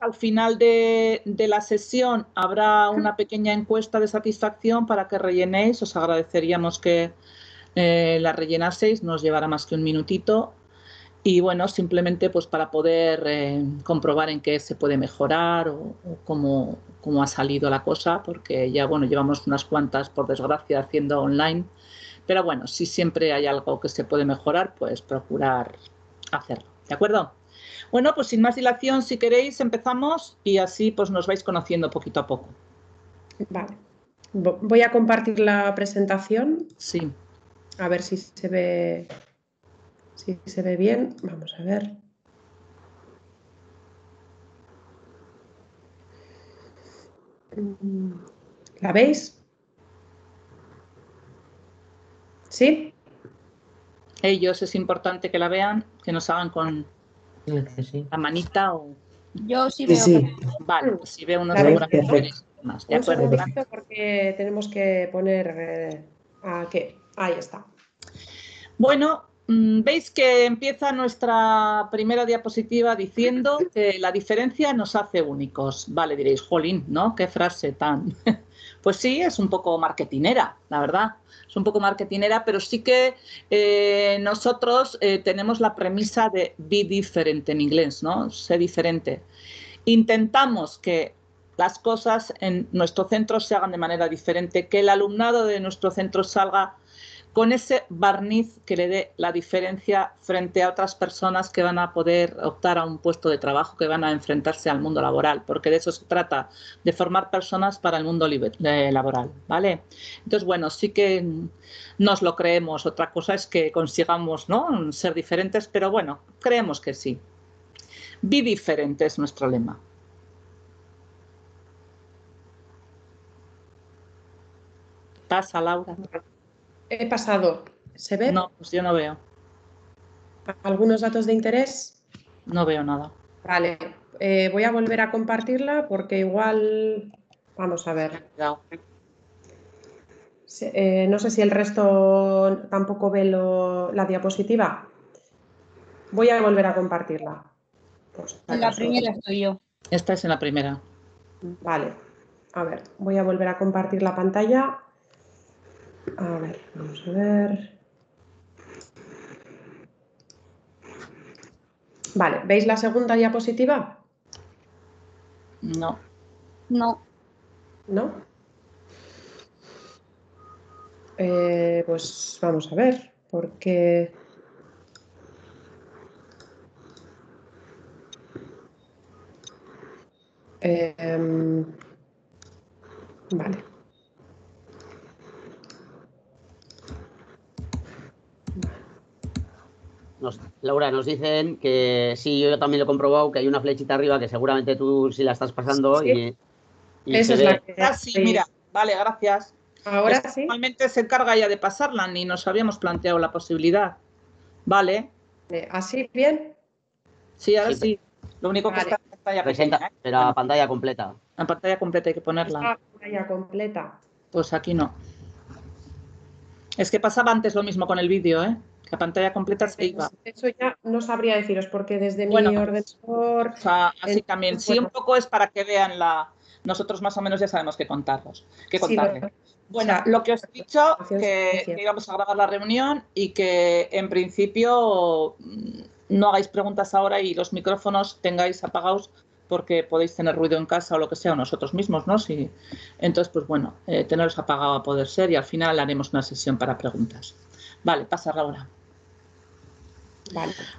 al final de, la sesión habrá una pequeña encuesta de satisfacción para que rellenéis. Os agradeceríamos que eh, la rellenaseis, no os llevará más que un minutito. Y bueno, simplemente pues para poder eh, comprobar en qué se puede mejorar o, cómo, cómo, ha salido la cosa, porque ya bueno, llevamos unas cuantas, por desgracia, haciendo online. Pero bueno, si siempre hay algo que se puede mejorar, pues procurar hacerlo. ¿De acuerdo? Bueno, pues sin más dilación, si queréis, empezamos y así pues nos vais conociendo poquito a poco. Vale. Voy a compartir la presentación. Sí. A ver si se ve si se ve bien, vamos a ver. ¿La veis? ¿Sí? Ellos es importante que la vean, que nos hagan con la manita o... Yo sí veo. Vale, si veo unos más. De acuerdo. porque tenemos que poner eh, a qué. Ahí está. Bueno, Mm, veis que empieza nuestra primera diapositiva diciendo que la diferencia nos hace únicos. Vale, diréis, jolín, ¿no? Qué frase tan... Pues sí, es un poco marketinera, la verdad. Es un poco marketinera, pero sí que eh, nosotros eh, tenemos la premisa de be different en inglés, ¿no? Sé diferente. Intentamos que las cosas en nuestro centro se hagan de manera diferente, que el alumnado de nuestro centro salga con ese barniz que le dé la diferencia frente a otras personas que van a poder optar a un puesto de trabajo, que van a enfrentarse al mundo laboral, porque de eso se trata, de formar personas para el mundo laboral, ¿vale? Entonces, bueno, sí que nos lo creemos, otra cosa es que consigamos ¿no? ser diferentes, pero bueno, creemos que sí. Vi diferente es nuestro lema. Pasa, Laura. He pasado. ¿Se ve? No, pues yo no veo. ¿Algunos datos de interés? No veo nada. Vale. Eh, voy a volver a compartirla porque igual... Vamos a ver. Eh, no sé si el resto tampoco ve la diapositiva. Voy a volver a compartirla. Pues, en la primera estoy yo. Esta es en la primera. Vale. A ver, voy a volver a compartir la pantalla. A ver, vamos a ver. Vale, ¿veis la segunda diapositiva? No. No. ¿No? Eh, pues vamos a ver, porque... Em, vale. Laura, nos dicen que sí, yo también lo he comprobado, que hay una flechita arriba que seguramente tú sí la estás pasando y, Esa es la que... Ah, sí, mira, vale, gracias. Ahora sí. Normalmente se encarga ya de pasarla, ni nos habíamos planteado la posibilidad. Vale. ¿Así bien? Sí, ahora sí. Lo único que está en pantalla Presenta, ¿eh? Pero a pantalla completa. A pantalla completa hay que ponerla. A pantalla completa. Pues aquí no. Es que pasaba antes lo mismo con el vídeo, ¿eh? La pantalla completa se iba. Eso ya no sabría deciros porque desde mi ordenador... así también. Sí, un poco es para que vean la... Nosotros más o menos ya sabemos qué contarlos, qué contarles. bueno, lo que os he dicho, que, que, íbamos a grabar la reunión y que en principio mm, no hagáis preguntas ahora y los micrófonos tengáis apagados porque podéis tener ruido en casa o lo que sea, o nosotros mismos, ¿no? Si, entonces, pues bueno, eh, tenerlos apagado a poder ser y al final haremos una sesión para preguntas. Vale, pasa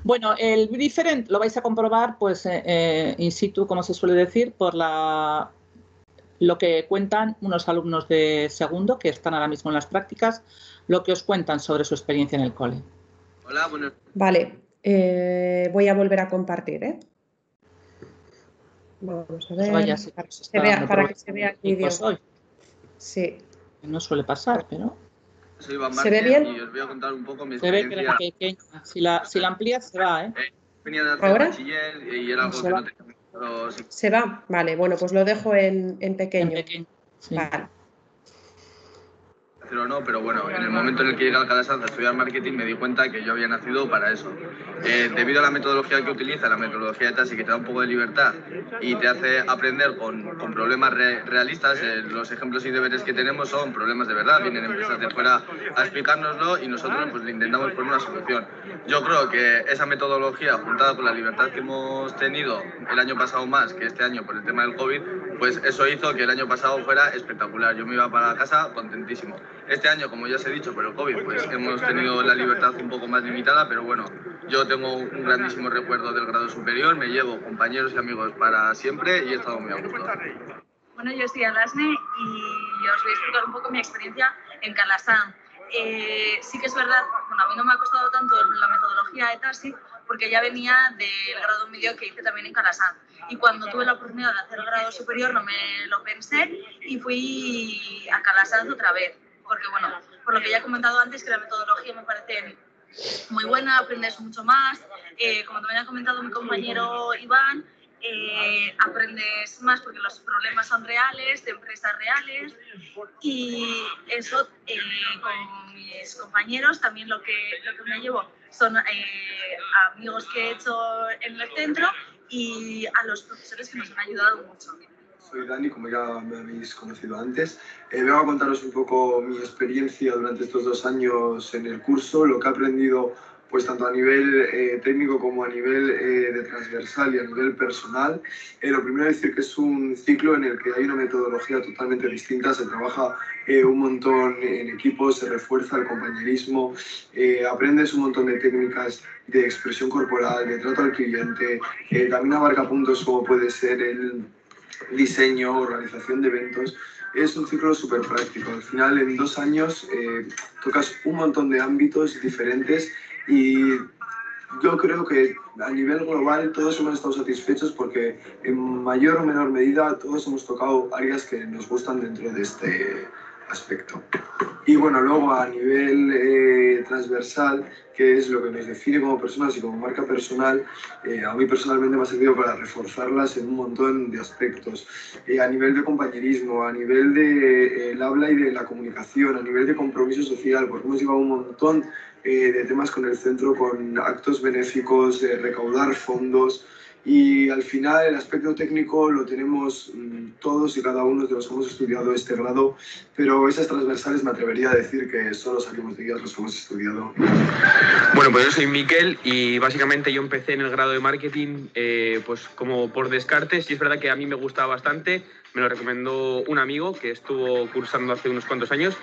Bueno, el different lo vais a comprobar, pues, eh, eh, in situ, como se suele decir, por la lo que cuentan unos alumnos de segundo que están ahora mismo en las prácticas, lo que os cuentan sobre su experiencia en el cole. Hola, buenas. Vale, eh, voy a volver a compartir, ¿eh? Vamos a ver. para, que se vea el vídeo. Sí. No suele pasar, pero. Soy Iván ¿Se ve bien? y os voy a contar un poco mi se experiencia. Ve pequeña. Si la, si la amplías, se va, ¿eh? eh venía de hacer ¿Ahora? bachiller y era algo que no tenía pero sí. Se va, vale, bueno, pues lo dejo en, en pequeño. En pequeño, sí. Vale. Pero no, pero bueno, en el momento en el que llegué a Alcalá a estudiar marketing me di cuenta que yo había nacido para eso. Eh, debido a la metodología que utiliza, la metodología de TASI, que te da un poco de libertad y te hace aprender con, con problemas realistas, eh, los ejemplos y deberes que tenemos son problemas de verdad, vienen empresas de fuera a explicárnoslo y nosotros pues le intentamos poner una solución. Yo creo que esa metodología, juntada con la libertad que hemos tenido el año pasado más que este año por el tema del COVID, pues eso hizo que el año pasado fuera espectacular. Yo me iba para casa contentísimo. Este año, como ya os he dicho, por el COVID, pues hemos tenido la libertad un poco más limitada, pero bueno, yo tengo un grandísimo recuerdo del grado superior, me llevo compañeros y amigos para siempre y he estado muy a gusto. Bueno, yo soy Alasne y os voy a explicar un poco mi experiencia en Calasan. Eh, sí que es verdad, bueno, a mí no me ha costado tanto la metodología de TASI porque ya venía del grado medio que hice también en Calasan. Y cuando tuve la oportunidad de hacer el grado superior no me lo pensé y fui a Calasan otra vez porque bueno, por lo que ya he comentado antes, que la metodología me parece muy buena, aprendes mucho más. Eh, como también ha comentado mi compañero Iván, eh, aprendes más porque los problemas son reales, de empresas reales. Y eso eh, con mis compañeros también lo que, lo que me llevo. Son amigos que he hecho en el centro y a los profesores que nos han ayudado mucho soy Dani, como ya me habéis conocido antes. Eh, vengo a contaros un poco mi experiencia durante estos dos años en el curso, lo que he aprendido pues tanto a nivel eh, técnico como a nivel eh, de transversal y a nivel personal. lo primero es decir que es un ciclo en el que hay una metodología totalmente distinta, se trabaja un montón en equipo, se refuerza el compañerismo, aprendes un montón de técnicas de expresión corporal, de trato al cliente, también abarca puntos como puede ser el diseño, organización de eventos. Es un ciclo súper práctico. Al final, en dos años, eh, tocas un montón de ámbitos diferentes y yo creo que a nivel global todos hemos estado satisfechos porque en mayor o menor medida todos hemos tocado áreas que nos gustan dentro de este aspecto. Y bueno, luego a nivel eh, transversal, que es lo que nos define como personas y como marca personal, eh, a mí personalmente me ha servido para reforzarlas en un montón de aspectos. Eh, a nivel de compañerismo, a nivel de, habla y de la comunicación, a nivel de compromiso social, porque hemos llevado un montón de temas con el centro, con actos benéficos, recaudar fondos, y al final el aspecto técnico lo tenemos mm, todos y cada uno de los que hemos estudiado este grado, pero esas transversales me atrevería a decir que solo salimos de ellas los que hemos estudiado. Bueno, pues yo soy Miquel y básicamente yo empecé en el grado de marketing eh, pues como por descartes y es verdad que a mí me gustaba bastante, me lo recomendó un amigo que estuvo cursando hace unos cuantos años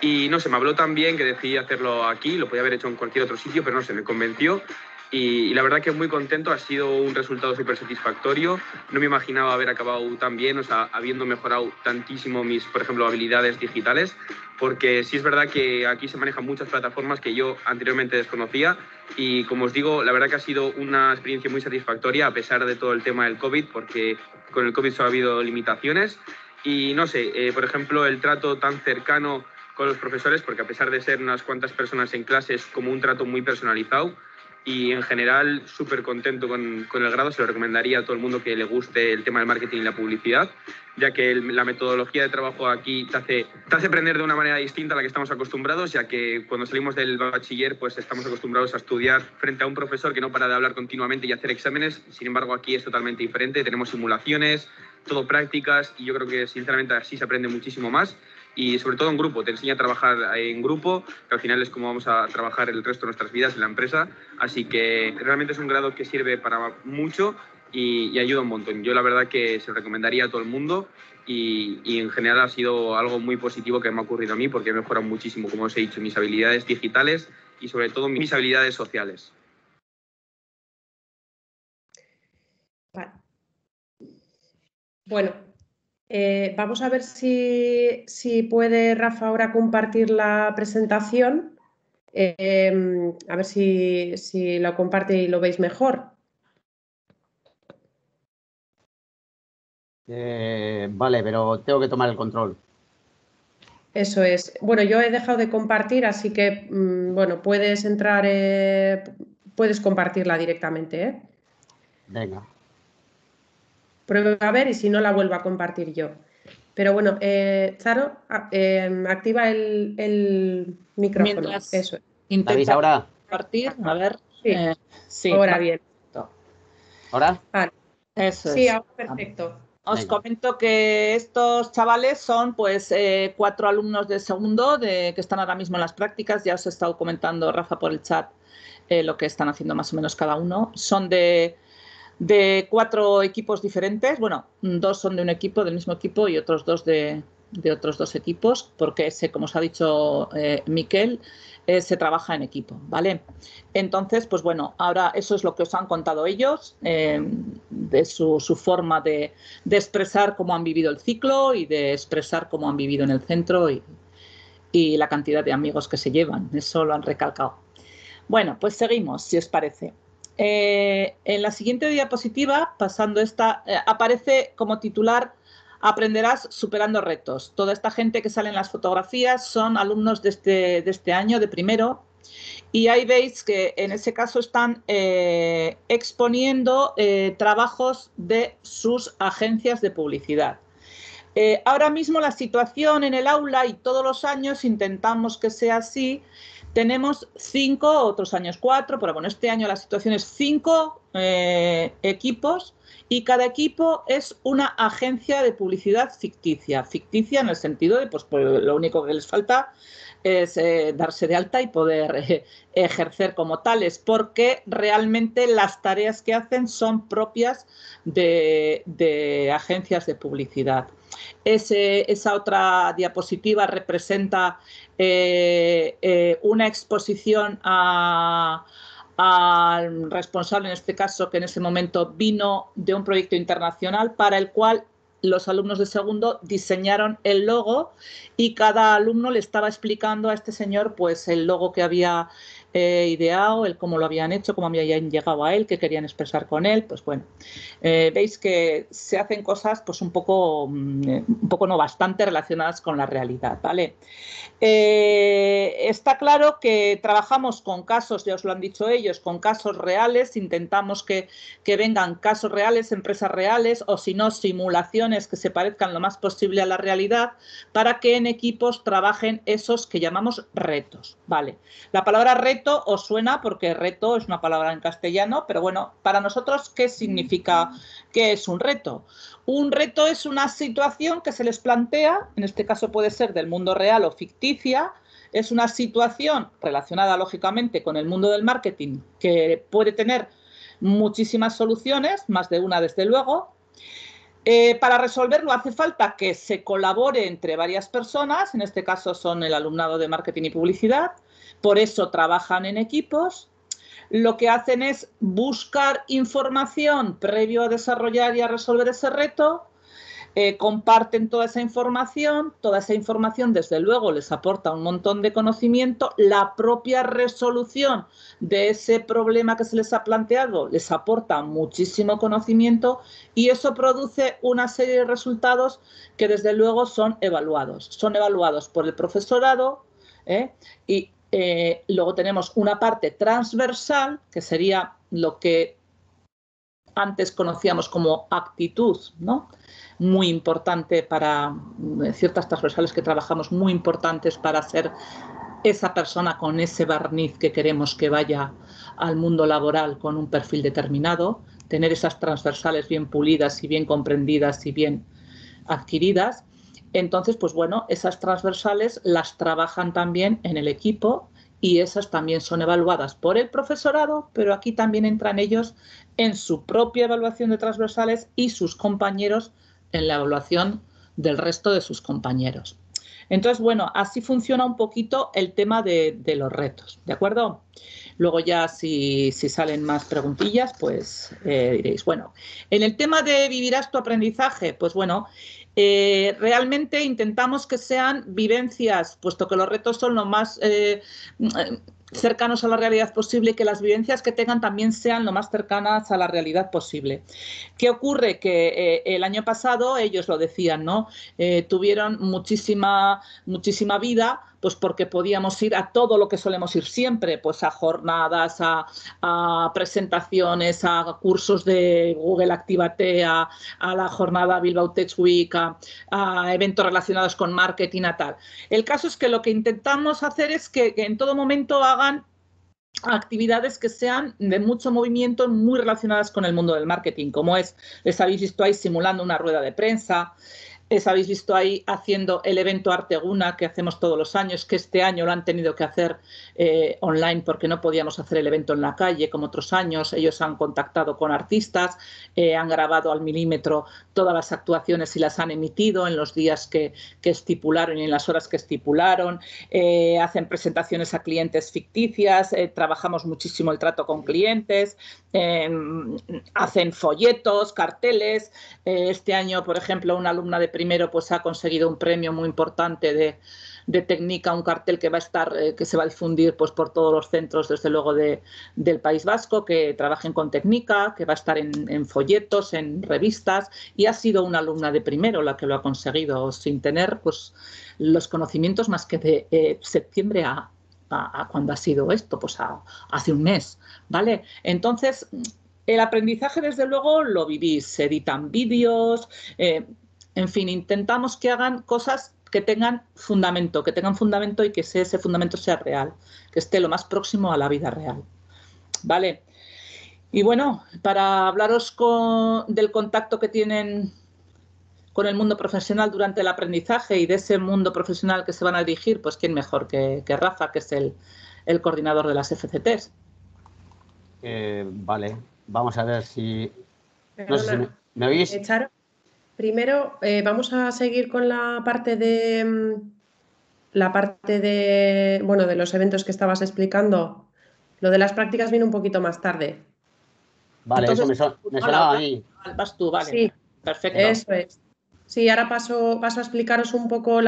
y no sé, me habló tan bien que decidí hacerlo aquí, lo podía haber hecho en cualquier otro sitio, pero no sé, me convenció y, la verdad que muy contento, ha sido un resultado súper satisfactorio. No me imaginaba haber acabado tan bien, o sea, habiendo mejorado tantísimo mis, por ejemplo, habilidades digitales, porque sí es verdad que aquí se manejan muchas plataformas que yo anteriormente desconocía y como os digo, la verdad que ha sido una experiencia muy satisfactoria a pesar de todo el tema del COVID, porque con el COVID solo ha habido limitaciones y no sé, eh, por ejemplo, el trato tan cercano con los profesores, porque a pesar de ser unas cuantas personas en clase es como un trato muy personalizado y en general súper contento con, con, el grado. Se lo recomendaría a todo el mundo que le guste el tema del marketing y la publicidad, ya que la metodología de trabajo aquí te hace, te hace aprender de una manera distinta a la que estamos acostumbrados, ya que cuando salimos del bachiller pues estamos acostumbrados a estudiar frente a un profesor que no para de hablar continuamente y hacer exámenes. Sin embargo, aquí es totalmente diferente. Tenemos simulaciones, todo prácticas y yo creo que sinceramente así se aprende muchísimo más y sobre todo en grupo, te enseña a trabajar en grupo, que al final es como vamos a trabajar el resto de nuestras vidas en la empresa, así que realmente es un grado que sirve para mucho y, ayuda un montón. Yo la verdad que se lo recomendaría a todo el mundo y, y, en general ha sido algo muy positivo que me ha ocurrido a mí porque he mejorado muchísimo, como os he dicho, mis habilidades digitales y sobre todo mis habilidades sociales. Bueno, eh, vamos a ver si, puede Rafa ahora compartir la presentación. Em, a ver si, si lo comparte y lo veis mejor. Eh, vale, pero tengo que tomar el control. Eso es. Bueno, yo he dejado de compartir, así que, mm, bueno, puedes entrar, eh, puedes compartirla directamente. Venga prueba a ver y si no la vuelvo a compartir yo. Pero bueno, eh, Charo, em, activa el, micrófono. Mientras Eso. intenta ahora? compartir, a ver. Sí. eh, sí, Ahora va- bien. ¿Ahora? Vale. Eso Sí, es. ahora perfecto. Os comento que estos chavales son pues eh, cuatro alumnos de segundo de, que están ahora mismo en las prácticas. Ya os he estado comentando, Rafa, por el chat eh, lo que están haciendo más o menos cada uno. Son de, de cuatro equipos diferentes. Bueno, dos son de un equipo, del mismo equipo, y otros dos de, de otros dos equipos, porque ese, como os ha dicho eh, Miquel, eh, se trabaja en equipo, ¿vale? Entonces, pues bueno, ahora eso es lo que os han contado ellos, eh, de su, su forma de, de expresar cómo han vivido el ciclo y de expresar cómo han vivido en el centro y, y la cantidad de amigos que se llevan. Eso lo han recalcado. Bueno, pues seguimos, si os parece. Eh, en la siguiente diapositiva, pasando esta, eh, aparece como titular Aprenderás superando retos. Toda esta gente que sale en las fotografías son alumnos de este, de este año, de primero, y ahí veis que en ese caso están eh, exponiendo trabajos de sus agencias de publicidad. Ahora mismo la situación en el aula y todos los años intentamos que sea así. Tenemos cinco, otros años cuatro, pero bueno, este año la situación es cinco eh, equipos y cada equipo es una agencia de publicidad ficticia. Ficticia en el sentido de, pues, pues, lo único que les falta es eh, darse de alta y poder eh, ejercer como tales, porque realmente las tareas que hacen son propias de, de agencias de publicidad. Esa otra diapositiva representa eh, eh, una exposición al responsable, en este caso, que en ese momento vino de un proyecto internacional para el cual los alumnos de segundo diseñaron el logo y cada alumno le estaba explicando a este señor pues el logo que había ideado, el cómo lo habían hecho, cómo habían llegado a él, qué querían expresar con él, pues bueno, eh, veis que se hacen cosas pues un poco, un poco no bastante relacionadas con la realidad, ¿vale? Eh, está claro que trabajamos con casos, ya os lo han dicho ellos, con casos reales, intentamos que, que vengan casos reales, empresas reales o si no, simulaciones que se parezcan lo más posible a la realidad para que en equipos trabajen esos que llamamos retos, ¿vale? La palabra reto os suena porque reto es una palabra en castellano, pero bueno, para nosotros, ¿qué significa qué es un reto? Un reto es una situación que se les plantea, en este caso puede ser del mundo real o ficticia, es una situación relacionada lógicamente con el mundo del marketing que puede tener muchísimas soluciones, más de una desde luego. Eh, para resolverlo hace falta que se colabore entre varias personas, en este caso son el alumnado de marketing y publicidad, por eso trabajan en equipos. Lo que hacen es buscar información previo a desarrollar y a resolver ese reto, eh, comparten toda esa información, toda esa información desde luego les aporta un montón de conocimiento, la propia resolución de ese problema que se les ha planteado les aporta muchísimo conocimiento y eso produce una serie de resultados que desde luego son evaluados. Son evaluados por el profesorado ¿eh? y eh, luego tenemos una parte transversal, que sería lo que antes conocíamos como actitud, ¿no? Muy importante para ciertas transversales que trabajamos, muy importantes para ser esa persona con ese barniz que queremos que vaya al mundo laboral con un perfil determinado, tener esas transversales bien pulidas y bien comprendidas y bien adquiridas. Entonces, pues bueno, esas transversales las trabajan también en el equipo y esas también son evaluadas por el profesorado, pero aquí también entran ellos en su propia evaluación de transversales y sus compañeros en la evaluación del resto de sus compañeros. Entonces, bueno, así funciona un poquito el tema de, los retos, ¿de acuerdo? Luego ya si, si salen más preguntillas, pues eh, diréis, bueno, en el tema de vivirás tu aprendizaje, pues bueno, eh, realmente intentamos que sean vivencias, puesto que los retos son lo más eh, cercanos a la realidad posible, que las vivencias que tengan también sean lo más cercanas a la realidad posible. ¿Qué ocurre? Que eh, el año pasado, ellos lo decían, ¿no? Tuvieron muchísima, muchísima vida pues porque podíamos ir a todo lo que solemos ir siempre, pues a jornadas, a, presentaciones, a cursos de Google Activate, a, la jornada Bilbao Tech Week, a, a, eventos relacionados con marketing, a tal. El caso es que lo que intentamos hacer es que, que en todo momento hagan actividades que sean de mucho movimiento, muy relacionadas con el mundo del marketing, como es, les habéis visto ahí simulando una rueda de prensa, les habéis visto ahí haciendo el evento Arteguna que hacemos todos los años, que este año lo han tenido que hacer eh, online porque no podíamos hacer el evento en la calle como otros años. Ellos han contactado con artistas, eh, han grabado al milímetro todas las actuaciones y las han emitido en los días que, estipularon y en las horas que estipularon. Eh, hacen presentaciones a clientes ficticias, trabajamos muchísimo el trato con clientes, em, hacen folletos, carteles. este año, por ejemplo, una alumna de primero pues ha conseguido un premio muy importante de, de técnica, un cartel que va a estar, eh, que se va a difundir pues, por todos los centros, desde luego, de, del País Vasco, que trabajen con técnica, que va a estar en, folletos, en revistas, y ha sido una alumna de primero la que lo ha conseguido, sin tener pues, los conocimientos más que de eh, septiembre a, a, cuando ha sido esto, pues hace un mes, ¿vale? Entonces, el aprendizaje, desde luego, lo vivís, se editan vídeos, eh, en fin, intentamos que hagan cosas que tengan fundamento, que tengan fundamento y que ese, fundamento sea real, que esté lo más próximo a la vida real. ¿Vale? Y bueno, para hablaros del contacto que tienen con el mundo profesional durante el aprendizaje y de ese mundo profesional que se van a dirigir, pues quién mejor que, Rafa, que es el, coordinador de las FCTs. Eh, vale, vamos a ver si... No sé si me, ¿me oís? Primero, eh, vamos a seguir con la parte de mm, la parte de bueno de los eventos que estabas explicando. Lo de las prácticas viene un poquito más tarde. Vale, eso me, sonaba a mí. Vas tú, vale. Sí, perfecto. Eso es. Sí, ahora paso, paso a explicaros un poco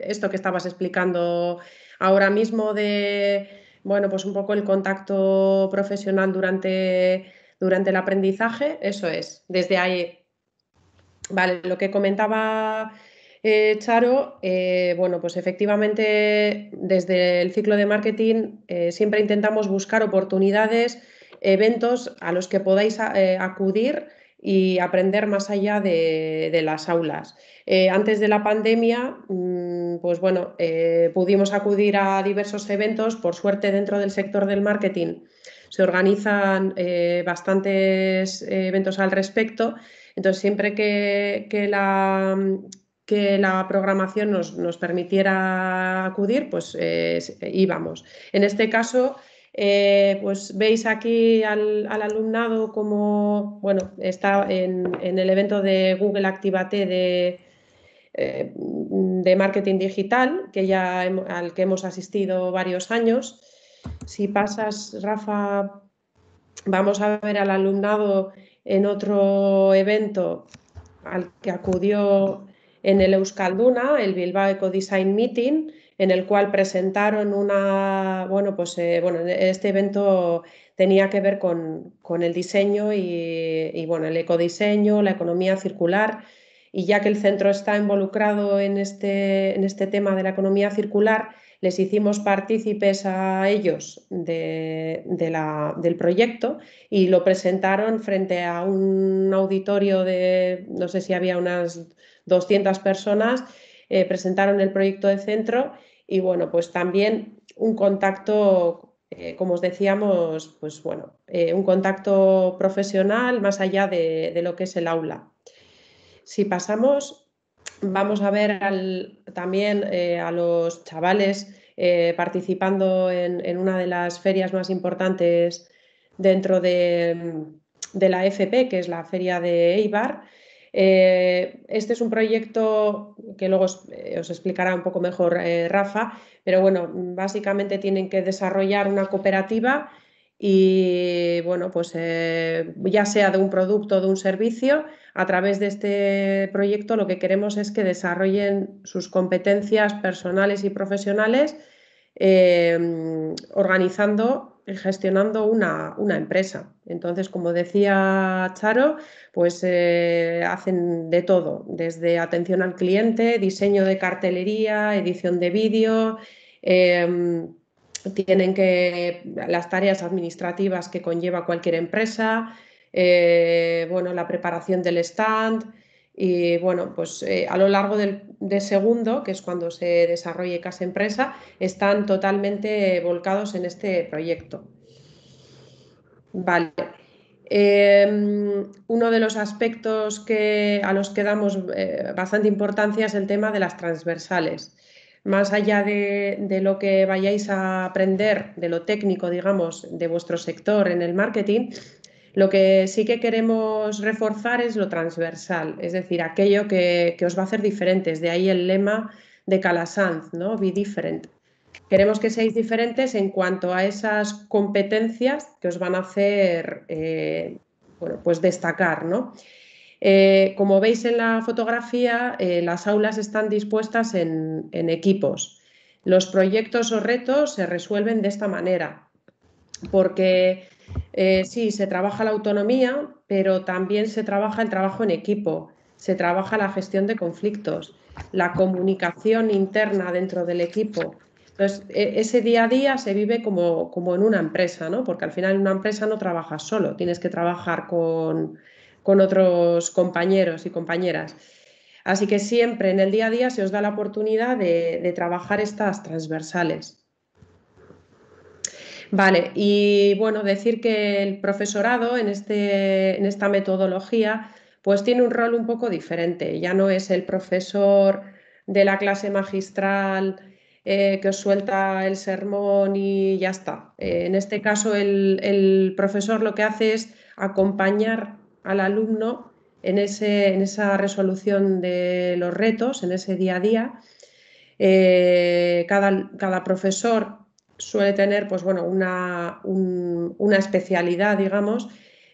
esto que estabas explicando ahora mismo de, bueno, pues un poco el contacto profesional durante, durante el aprendizaje. Eso es, desde ahí Vale, lo que comentaba eh, Charo, eh, bueno, pues efectivamente desde el ciclo de marketing eh, siempre intentamos buscar oportunidades, eventos a los que podáis acudir y aprender más allá de, las aulas. antes de la pandemia, mm, pues bueno, pudimos acudir a diversos eventos, por suerte dentro del sector del marketing se organizan bastantes eventos al respecto entonces, siempre que, la, que la programación nos, permitiera acudir, pues eh, íbamos. En este caso, eh, pues veis aquí al, alumnado como, bueno, está en, el evento de Google Activate de, eh, de marketing digital, que ya al que hemos asistido varios años. Si pasas, Rafa, vamos a ver al alumnado en otro evento al que acudió en el Euskalduna, el Bilbao Eco Design Meeting, en el cual presentaron una, bueno, pues eh, bueno, este evento tenía que ver con, el diseño y, bueno, el ecodiseño, la economía circular, y ya que el centro está involucrado en este, en este tema de la economía circular, les hicimos partícipes a ellos del proyecto y lo presentaron frente a un auditorio de, no sé si había unas 200 personas, eh, presentaron el proyecto de centro y bueno, pues también un contacto, eh, como os decíamos, pues bueno, eh, un contacto profesional más allá de, lo que es el aula. Si pasamos vamos a ver también eh, a los chavales eh, participando en, una de las ferias más importantes dentro de, la FP, que es la feria de Eibar. Eh, este es un proyecto que luego os, os explicará un poco mejor Rafa, pero bueno, básicamente tienen que desarrollar una cooperativa y bueno, pues eh, ya sea de un producto o de un servicio, a través de este proyecto lo que queremos es que desarrollen sus competencias personales y profesionales eh, organizando y gestionando una, empresa. Entonces, como decía Charo, pues eh, hacen de todo, desde atención al cliente, diseño de cartelería, edición de vídeo, tienen que las tareas administrativas que conlleva cualquier empresa, eh, bueno, la preparación del stand y bueno, pues eh, a lo largo del de segundo, que es cuando se desarrolle Casa Empresa, están totalmente volcados en este proyecto. Vale. Em, uno de los aspectos que, a los que damos eh, bastante importancia es el tema de las transversales más allá de, lo que vayáis a aprender, de lo técnico, digamos, de vuestro sector en el marketing, lo que sí que queremos reforzar es lo transversal, es decir, aquello que, os va a hacer diferentes. De ahí el lema de Calasanz, ¿no? Be different. Queremos que seáis diferentes en cuanto a esas competencias que os van a hacer eh, bueno, pues destacar, ¿no? Eh, como veis en la fotografía, eh, las aulas están dispuestas en, equipos. Los proyectos o retos se resuelven de esta manera, porque eh, sí, se trabaja la autonomía, pero también se trabaja el trabajo en equipo, se trabaja la gestión de conflictos, la comunicación interna dentro del equipo. Entonces, e, ese día a día se vive como, como en una empresa, ¿no? Porque al final en una empresa no trabajas solo, tienes que trabajar con, con otros compañeros y compañeras. Así que siempre en el día a día se os da la oportunidad de, trabajar estas transversales. Vale, y bueno, decir que el profesorado en, este, en esta metodología pues tiene un rol un poco diferente. Ya no es el profesor de la clase magistral eh, que os suelta el sermón y ya está. Eh, en este caso, el, el, profesor lo que hace es acompañar al alumno en, ese, en esa resolución de los retos, en ese día a día. Eh, cada, cada, profesor suele tener pues, bueno, una, una especialidad, digamos.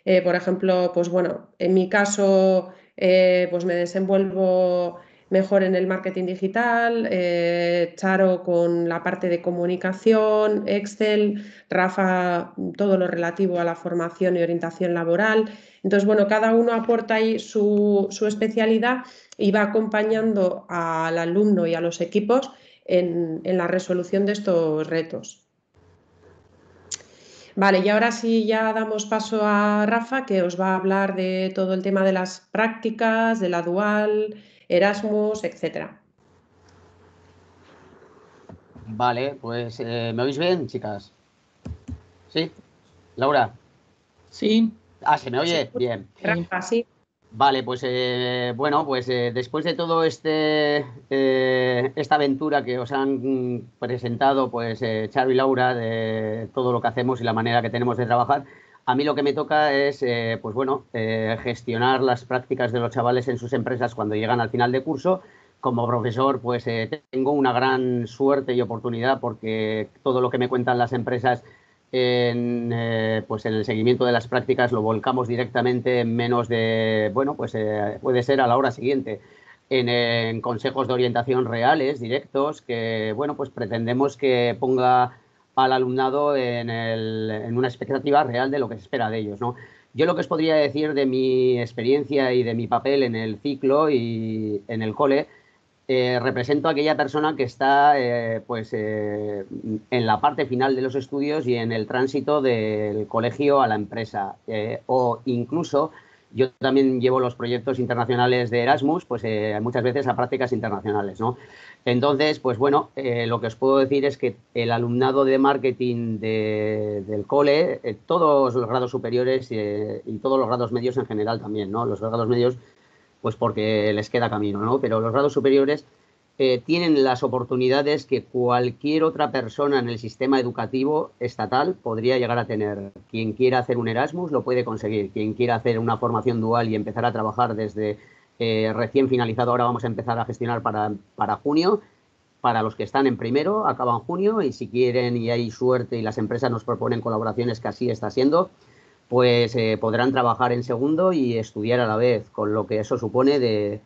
Eh, por ejemplo, pues, bueno, en mi caso eh, pues me desenvuelvo mejor en el marketing digital, Charo con la parte de comunicación, Excel, Rafa todo lo relativo a la formación y orientación laboral. Entonces, bueno, cada uno aporta ahí su, especialidad y va acompañando al alumno y a los equipos en, en la resolución de estos retos. Vale, y ahora sí ya damos paso a Rafa, que os va a hablar de todo el tema de las prácticas, de la dual, Erasmus, etcétera. Vale, pues eh, ¿me oís bien, chicas? ¿Sí? Laura. Sí. Ah, ¿se me oye? Bien. sí. Vale, pues eh, bueno, pues eh, después de todo este esta aventura que os han presentado, pues Charo y Laura, de todo lo que hacemos y la manera que tenemos de trabajar, a mí lo que me toca es, eh, pues bueno, eh, gestionar las prácticas de los chavales en sus empresas cuando llegan al final de curso. Como profesor, pues eh, tengo una gran suerte y oportunidad porque todo lo que me cuentan las empresas en, pues en el seguimiento de las prácticas lo volcamos directamente en menos de, bueno, pues puede ser a la hora siguiente. En, en, consejos de orientación reales, directos, que, bueno, pues pretendemos que ponga al alumnado en, una expectativa real de lo que se espera de ellos. ¿no? Yo lo que os podría decir de mi experiencia y de mi papel en el ciclo y en el cole, eh, represento a aquella persona que está eh, pues, eh, en la parte final de los estudios y en el tránsito del colegio a la empresa. o incluso yo también llevo los proyectos internacionales de Erasmus, pues muchas veces a prácticas internacionales. ¿no? Entonces, pues bueno, lo que os puedo decir es que el alumnado de marketing del cole, todos los grados superiores y todos los grados medios en general también, ¿no? Los grados medios, pues porque les queda camino, ¿no? Pero los grados superiores tienen las oportunidades que cualquier otra persona en el sistema educativo estatal podría llegar a tener. Quien quiera hacer un Erasmus lo puede conseguir. Quien quiera hacer una formación dual y empezar a trabajar desde eh, recién finalizado, ahora vamos a empezar a gestionar para, para junio. Para los que están en primero, acaba en junio y si quieren y hay suerte y las empresas nos proponen colaboraciones que así está siendo, pues eh, podrán trabajar en segundo y estudiar a la vez, con lo que eso supone de,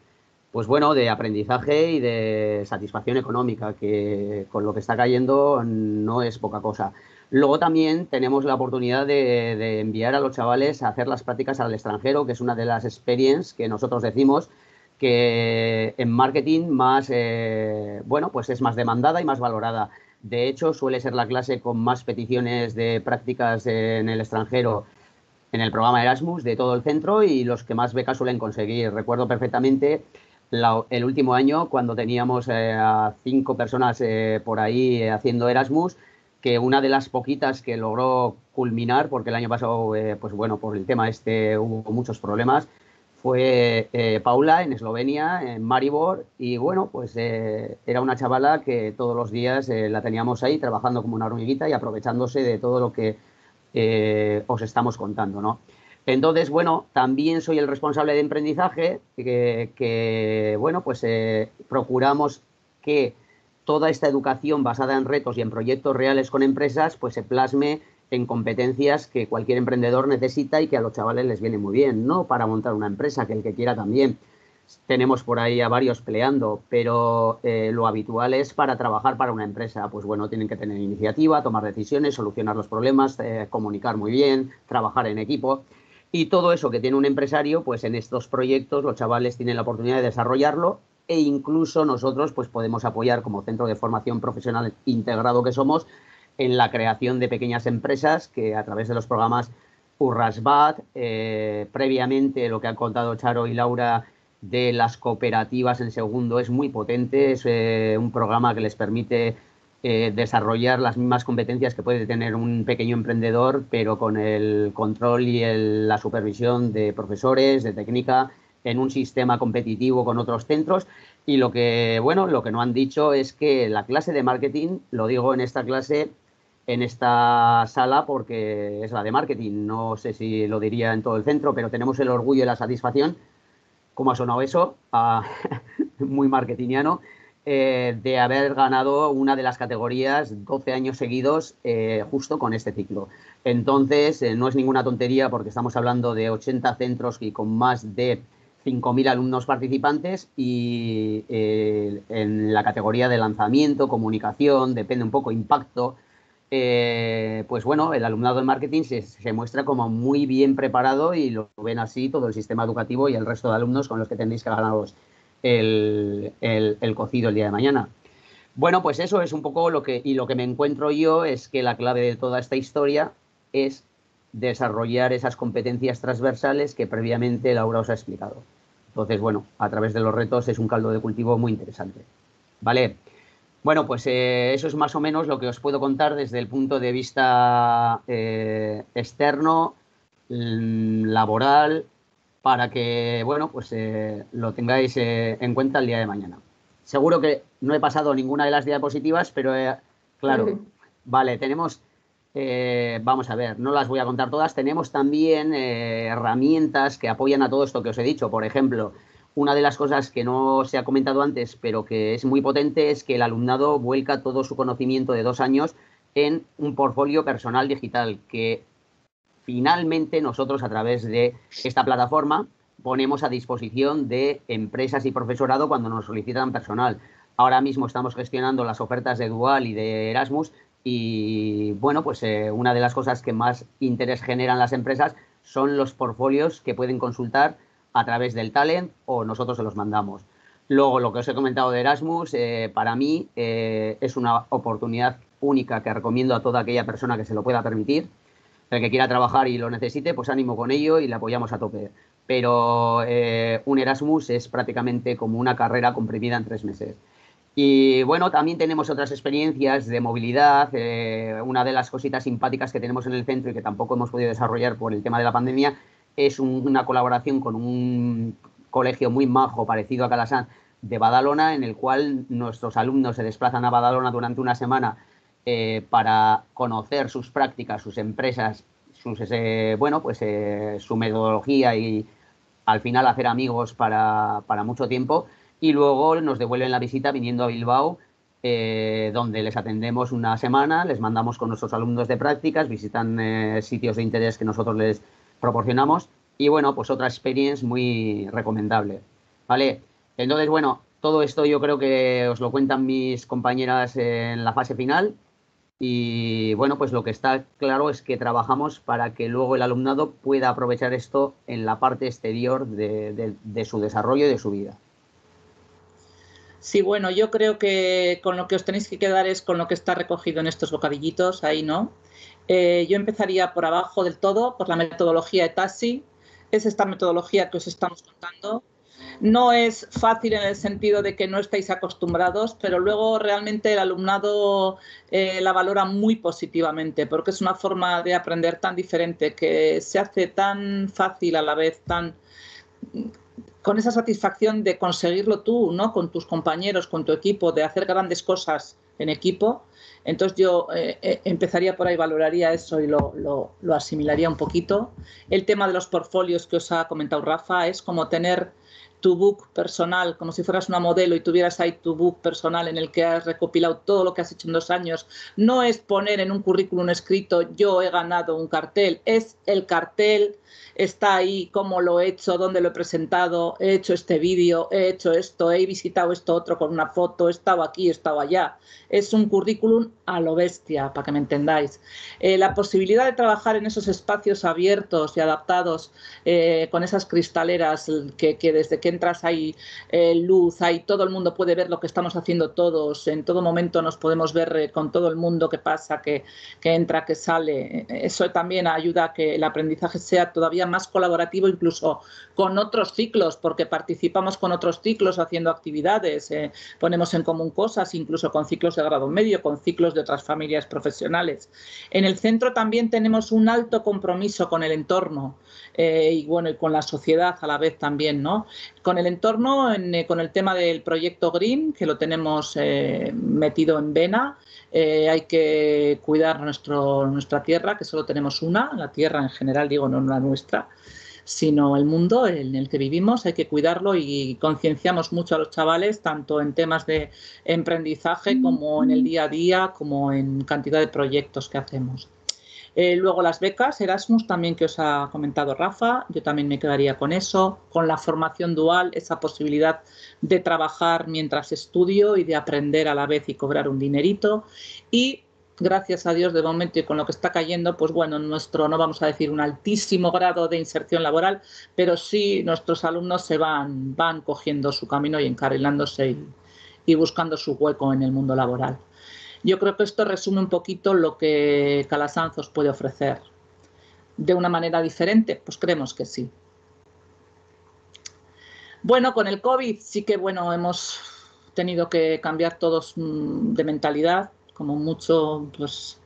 pues bueno, de aprendizaje y de satisfacción económica, que con lo que está cayendo no es poca cosa. Luego también tenemos la oportunidad de, enviar a los chavales a hacer las prácticas al extranjero, que es una de las experiencias que nosotros decimos que en marketing más, eh, bueno, pues es más demandada y más valorada. De hecho, suele ser la clase con más peticiones de prácticas en el extranjero en el programa Erasmus de todo el centro y los que más becas suelen conseguir. Recuerdo perfectamente el último año cuando teníamos eh, a cinco personas eh, por ahí eh, haciendo Erasmus, que una de las poquitas que logró culminar, porque el año pasado, pues bueno, por el tema este hubo muchos problemas, fue Paula en Eslovenia, en Maribor, y bueno, pues era una chavala que todos los días la teníamos ahí trabajando como una hormiguita y aprovechándose de todo lo que os estamos contando, ¿no? Entonces, bueno, también soy el responsable de emprendizaje, que, bueno, pues eh, procuramos que toda esta educación basada en retos y en proyectos reales con empresas, pues se plasme en competencias que cualquier emprendedor necesita y que a los chavales les viene muy bien, no para montar una empresa, que el que quiera también. Tenemos por ahí a varios peleando, pero eh, lo habitual es para trabajar para una empresa. Pues bueno, tienen que tener iniciativa, tomar decisiones, solucionar los problemas, eh, comunicar muy bien, trabajar en equipo. Y todo eso que tiene un empresario, pues en estos proyectos los chavales tienen la oportunidad de desarrollarlo e incluso nosotros pues podemos apoyar como centro de formación profesional integrado que somos en la creación de pequeñas empresas que a través de los programas Urrasbat, eh, previamente lo que han contado Charo y Laura de las cooperativas en segundo es muy potente, es eh, un programa que les permite eh, desarrollar las mismas competencias que puede tener un pequeño emprendedor, pero con el control y la supervisión de profesores, de técnica, en un sistema competitivo con otros centros. Y lo que, bueno, lo que no han dicho es que la clase de marketing, lo digo en esta clase, en esta sala, porque es la de marketing, no sé si lo diría en todo el centro, pero tenemos el orgullo y la satisfacción, ¿cómo ha sonado eso? Muy marketingiano eh, de haber ganado una de las categorías 12 años seguidos eh, justo con este ciclo. Entonces, eh, no es ninguna tontería porque estamos hablando de 80 centros y con más de 5.000 alumnos participantes y en la categoría de lanzamiento, comunicación, depende un poco, impacto, pues bueno, el alumnado de marketing se, muestra como muy bien preparado y lo ven así todo el sistema educativo y el resto de alumnos con los que tendréis que ganaros el, cocido el día de mañana. Bueno, pues eso es un poco lo que, y lo que me encuentro yo es que la clave de toda esta historia es desarrollar esas competencias transversales que previamente Laura os ha explicado. Entonces, bueno, a través de los retos es un caldo de cultivo muy interesante. ¿Vale? Bueno, pues eh, eso es más o menos lo que os puedo contar desde el punto de vista eh, externo, mm, laboral para que, bueno, pues eh, lo tengáis en cuenta el día de mañana. Seguro que no he pasado ninguna de las diapositivas, pero eh, claro, vale, tenemos, vamos a ver, no las voy a contar todas, tenemos también herramientas que apoyan a todo esto que os he dicho. Por ejemplo, una de las cosas que no se ha comentado antes, pero que es muy potente, es que el alumnado vuelca todo su conocimiento de dos años en un portfolio personal digital, que finalmente nosotros a través de esta plataforma ponemos a disposición de empresas y profesorado cuando nos solicitan personal. Ahora mismo estamos gestionando las ofertas de Dual y de Erasmus y bueno, pues eh, una de las cosas que más interés generan las empresas son los portfolios que pueden consultar a través del talent o nosotros se los mandamos. Luego, lo que os he comentado de Erasmus, eh, para mí eh, es una oportunidad única que recomiendo a toda aquella persona que se lo pueda permitir el que quiera trabajar y lo necesite, pues ánimo con ello y le apoyamos a tope. Pero eh, un Erasmus es prácticamente como una carrera comprimida en tres meses. Y bueno, también tenemos otras experiencias de movilidad. Una de las cositas simpáticas que tenemos en el centro y que tampoco hemos podido desarrollar por el tema de la pandemia es una colaboración con un colegio muy majo parecido a Calasán de Badalona, en el cual nuestros alumnos se desplazan a Badalona durante una semana eh, para conocer sus prácticas, sus empresas, sus, bueno, pues, eh, su metodología y al final hacer amigos para, mucho tiempo. Y luego nos devuelven la visita viniendo a Bilbao, eh, donde les atendemos una semana, les mandamos con nuestros alumnos de prácticas, visitan sitios de interés que nosotros les proporcionamos y bueno, pues otra experiencia muy recomendable. ¿Vale? Entonces, bueno, todo esto yo creo que os lo cuentan mis compañeras en la fase final y bueno, pues lo que está claro es que trabajamos para que luego el alumnado pueda aprovechar esto en la parte exterior de, su desarrollo y de su vida. Sí, bueno, yo creo que con lo que os tenéis que quedar es con lo que está recogido en estos bocadillitos, ahí, ¿no? Eh, yo empezaría por abajo del todo, por la metodología de TASI. Es esta metodología que os estamos contando. No es fácil en el sentido de que no estáis acostumbrados, pero luego realmente el alumnado eh, la valora muy positivamente porque es una forma de aprender tan diferente que se hace tan fácil a la vez, tan con esa satisfacción de conseguirlo tú, ¿no? Con tus compañeros, con tu equipo, de hacer grandes cosas en equipo. Entonces yo eh, eh, empezaría por ahí, valoraría eso y lo, lo, asimilaría un poquito. El tema de los portfolios que os ha comentado Rafa es como tener tu book personal, como si fueras una modelo y tuvieras ahí tu book personal en el que has recopilado todo lo que has hecho en dos años. No es poner en un currículum escrito yo he ganado un cartel, es el cartel está ahí, cómo lo he hecho, dónde lo he presentado, he hecho este vídeo, he hecho esto, he visitado esto otro con una foto, he estado aquí, he estado allá. Es un currículum a lo bestia, para que me entendáis. Eh, la posibilidad de trabajar en esos espacios abiertos y adaptados eh, con esas cristaleras que, desde que entras hay eh, luz, hay todo el mundo puede ver lo que estamos haciendo todos, en todo momento nos podemos ver con todo el mundo que pasa, que, que entra, que sale. Eso también ayuda a que el aprendizaje sea todavía más colaborativo incluso con otros ciclos, porque participamos con otros ciclos haciendo actividades, eh, ponemos en común cosas, incluso con ciclos de grado medio, con ciclos de otras familias profesionales. En el centro también tenemos un alto compromiso con el entorno eh, y bueno, y con la sociedad a la vez también, ¿no? Con el entorno, eh, con el tema del proyecto Green, que lo tenemos metido en vena, hay que cuidar nuestro, nuestra tierra, que solo tenemos una, la tierra en general, digo, no la nuestra sino el mundo en el que vivimos, hay que cuidarlo y concienciamos mucho a los chavales, tanto en temas de emprendizaje como en el día a día, como en cantidad de proyectos que hacemos. Eh, luego las becas, Erasmus también que os ha comentado Rafa, yo también me quedaría con eso, con la formación dual, esa posibilidad de trabajar mientras estudio y de aprender a la vez y cobrar un dinerito. Y gracias a Dios, de momento y con lo que está cayendo, pues bueno, nuestro, no vamos a decir un altísimo grado de inserción laboral, pero sí nuestros alumnos se van, van cogiendo su camino y encarrilándose y, buscando su hueco en el mundo laboral. Yo creo que esto resume un poquito lo que Calasanz os puede ofrecer. ¿De una manera diferente? Pues creemos que sí. Bueno, con el COVID sí que bueno, hemos tenido que cambiar todos mm, de mentalidad como mucho, pues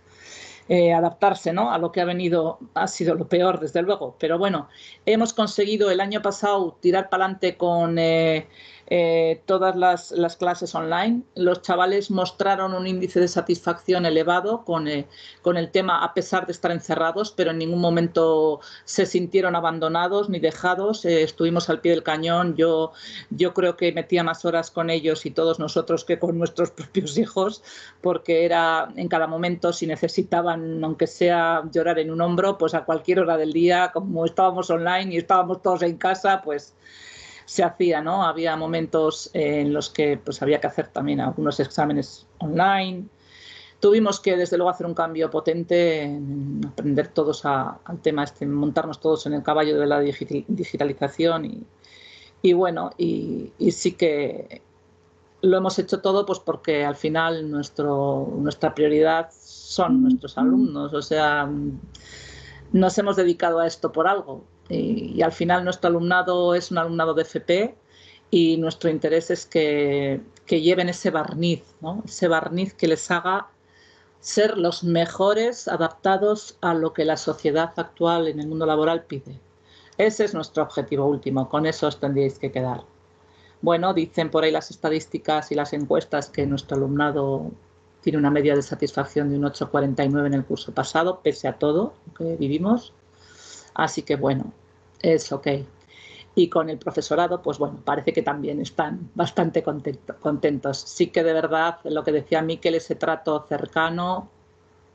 eh, adaptarse ¿no? a lo que ha venido, ha sido lo peor, desde luego. Pero bueno, hemos conseguido el año pasado tirar para adelante con eh, eh, todas las, clases online. Los chavales mostraron un índice de satisfacción elevado con, eh, con, el tema, a pesar de estar encerrados, pero en ningún momento se sintieron abandonados ni dejados. Eh, estuvimos al pie del cañón. Yo, yo creo que metía más horas con ellos y todos nosotros que con nuestros propios hijos, porque era en cada momento, si necesitaban, aunque sea llorar en un hombro, pues a cualquier hora del día, como estábamos online y estábamos todos en casa, pues se hacía, ¿no? Había momentos en los que pues, había que hacer también algunos exámenes online. Tuvimos que, desde luego, hacer un cambio potente en aprender todos al tema, este, montarnos todos en el caballo de la digitalización y, bueno, y, sí que lo hemos hecho todo pues porque al final nuestro, nuestra prioridad son nuestros alumnos, o sea, nos hemos dedicado a esto por algo y, al final nuestro alumnado es un alumnado de FP y nuestro interés es que, que lleven ese barniz, ¿no? ese barniz que les haga ser los mejores adaptados a lo que la sociedad actual en el mundo laboral pide. Ese es nuestro objetivo último, con eso os tendríais que quedar. Bueno, dicen por ahí las estadísticas y las encuestas que nuestro alumnado tiene una media de satisfacción de un 8,49 en el curso pasado, pese a todo lo que vivimos. Así que bueno, es ok. Y con el profesorado, pues bueno, parece que también están bastante contentos. Sí que de verdad, lo que decía Miquel, ese trato cercano,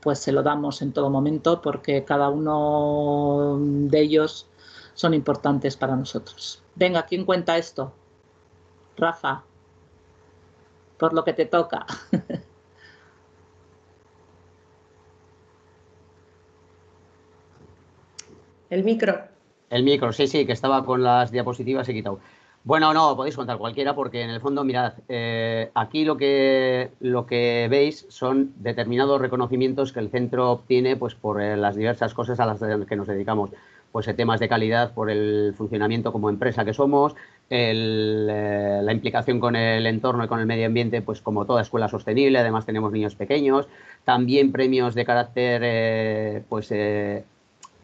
pues se lo damos en todo momento porque cada uno de ellos son importantes para nosotros. Venga, ¿quién cuenta esto? Rafa, por lo que te toca. El micro. El micro, sí, sí, que estaba con las diapositivas he quitado. Bueno, no, podéis contar cualquiera porque en el fondo, mirad, eh, aquí lo que, lo que veis son determinados reconocimientos que el centro obtiene pues, por eh, las diversas cosas a las que nos dedicamos. Pues eh, temas de calidad por el funcionamiento como empresa que somos, la implicación con el entorno y con el medio ambiente, pues como toda escuela sostenible, además tenemos niños pequeños, también premios de carácter pues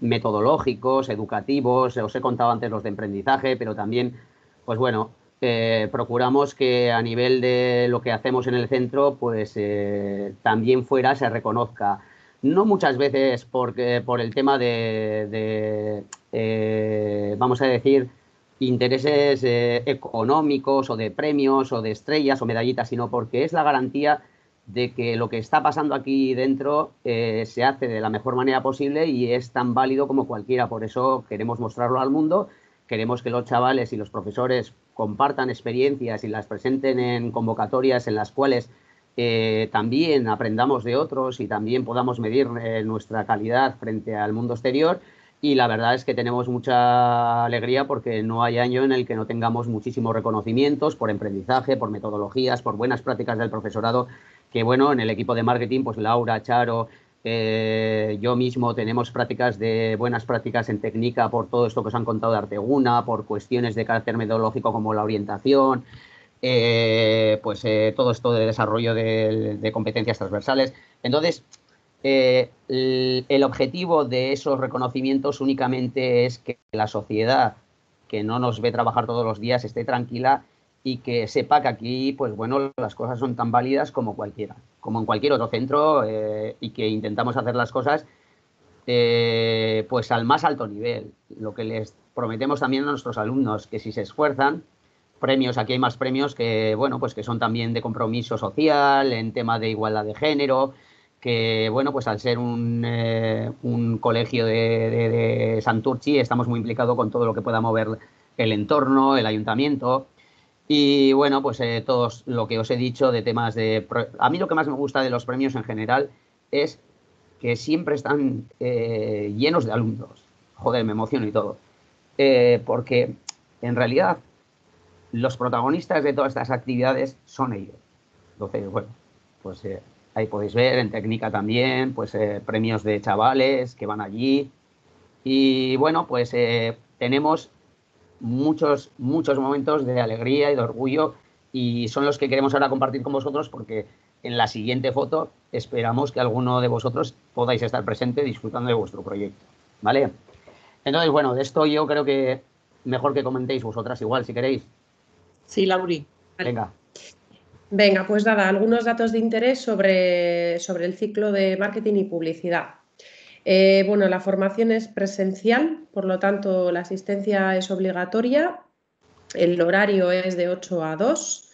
metodológicos, educativos, os he contado antes los de emprendizaje, pero también pues bueno, eh, procuramos que a nivel de lo que hacemos en el centro, pues eh, también fuera se reconozca. No muchas veces porque, por el tema de, eh, vamos a decir, intereses económicos o de premios o de estrellas o medallitas, sino porque es la garantía de que lo que está pasando aquí dentro se hace de la mejor manera posible y es tan válido como cualquiera. Por eso queremos mostrarlo al mundo Queremos que los chavales y los profesores compartan experiencias y las presenten en convocatorias en las cuales eh, también aprendamos de otros y también podamos medir eh, nuestra calidad frente al mundo exterior. Y la verdad es que tenemos mucha alegría porque no hay año en el que no tengamos muchísimos reconocimientos por emprendizaje, por metodologías, por buenas prácticas del profesorado, que bueno, en el equipo de marketing, pues Laura, Charo, eh, yo mismo tenemos prácticas de buenas prácticas en técnica por todo esto que os han contado de Arteguna, por cuestiones de carácter metodológico como la orientación, eh, pues eh, todo esto de desarrollo de, competencias transversales. Entonces, el, objetivo de esos reconocimientos únicamente es que la sociedad que no nos ve trabajar todos los días esté tranquila y que sepa que aquí, pues bueno, las cosas son tan válidas como cualquiera, como en cualquier otro centro eh, y que intentamos hacer las cosas eh, pues al más alto nivel. Lo que les prometemos también a nuestros alumnos, que si se esfuerzan, premios, aquí hay más premios que, bueno, pues que son también de compromiso social, en tema de igualdad de género, que, bueno, pues al ser un, eh, un colegio de, de, de Santurchi estamos muy implicados con todo lo que pueda mover el entorno, el ayuntamiento. Y bueno, pues eh, todos lo que os he dicho de temas de... A mí lo que más me gusta de los premios en general es que siempre están eh, llenos de alumnos. Joder, me emociono y todo. Eh, porque en realidad los protagonistas de todas estas actividades son ellos. Entonces, bueno, pues ahí podéis ver en técnica también, pues premios de chavales que van allí. Y bueno, pues tenemos muchos, muchos momentos de alegría y de orgullo y son los que queremos ahora compartir con vosotros porque en la siguiente foto esperamos que alguno de vosotros podáis estar presente disfrutando de vuestro proyecto. ¿Vale? Entonces, bueno, de esto yo creo que mejor que comentéis vosotras igual, si queréis. Sí, Lauri. Venga. Venga, pues nada, algunos datos de interés sobre, sobre el ciclo de marketing y publicidad. Eh, bueno, la formación es presencial, por lo tanto la asistencia es obligatoria, el horario es de 8 a 2.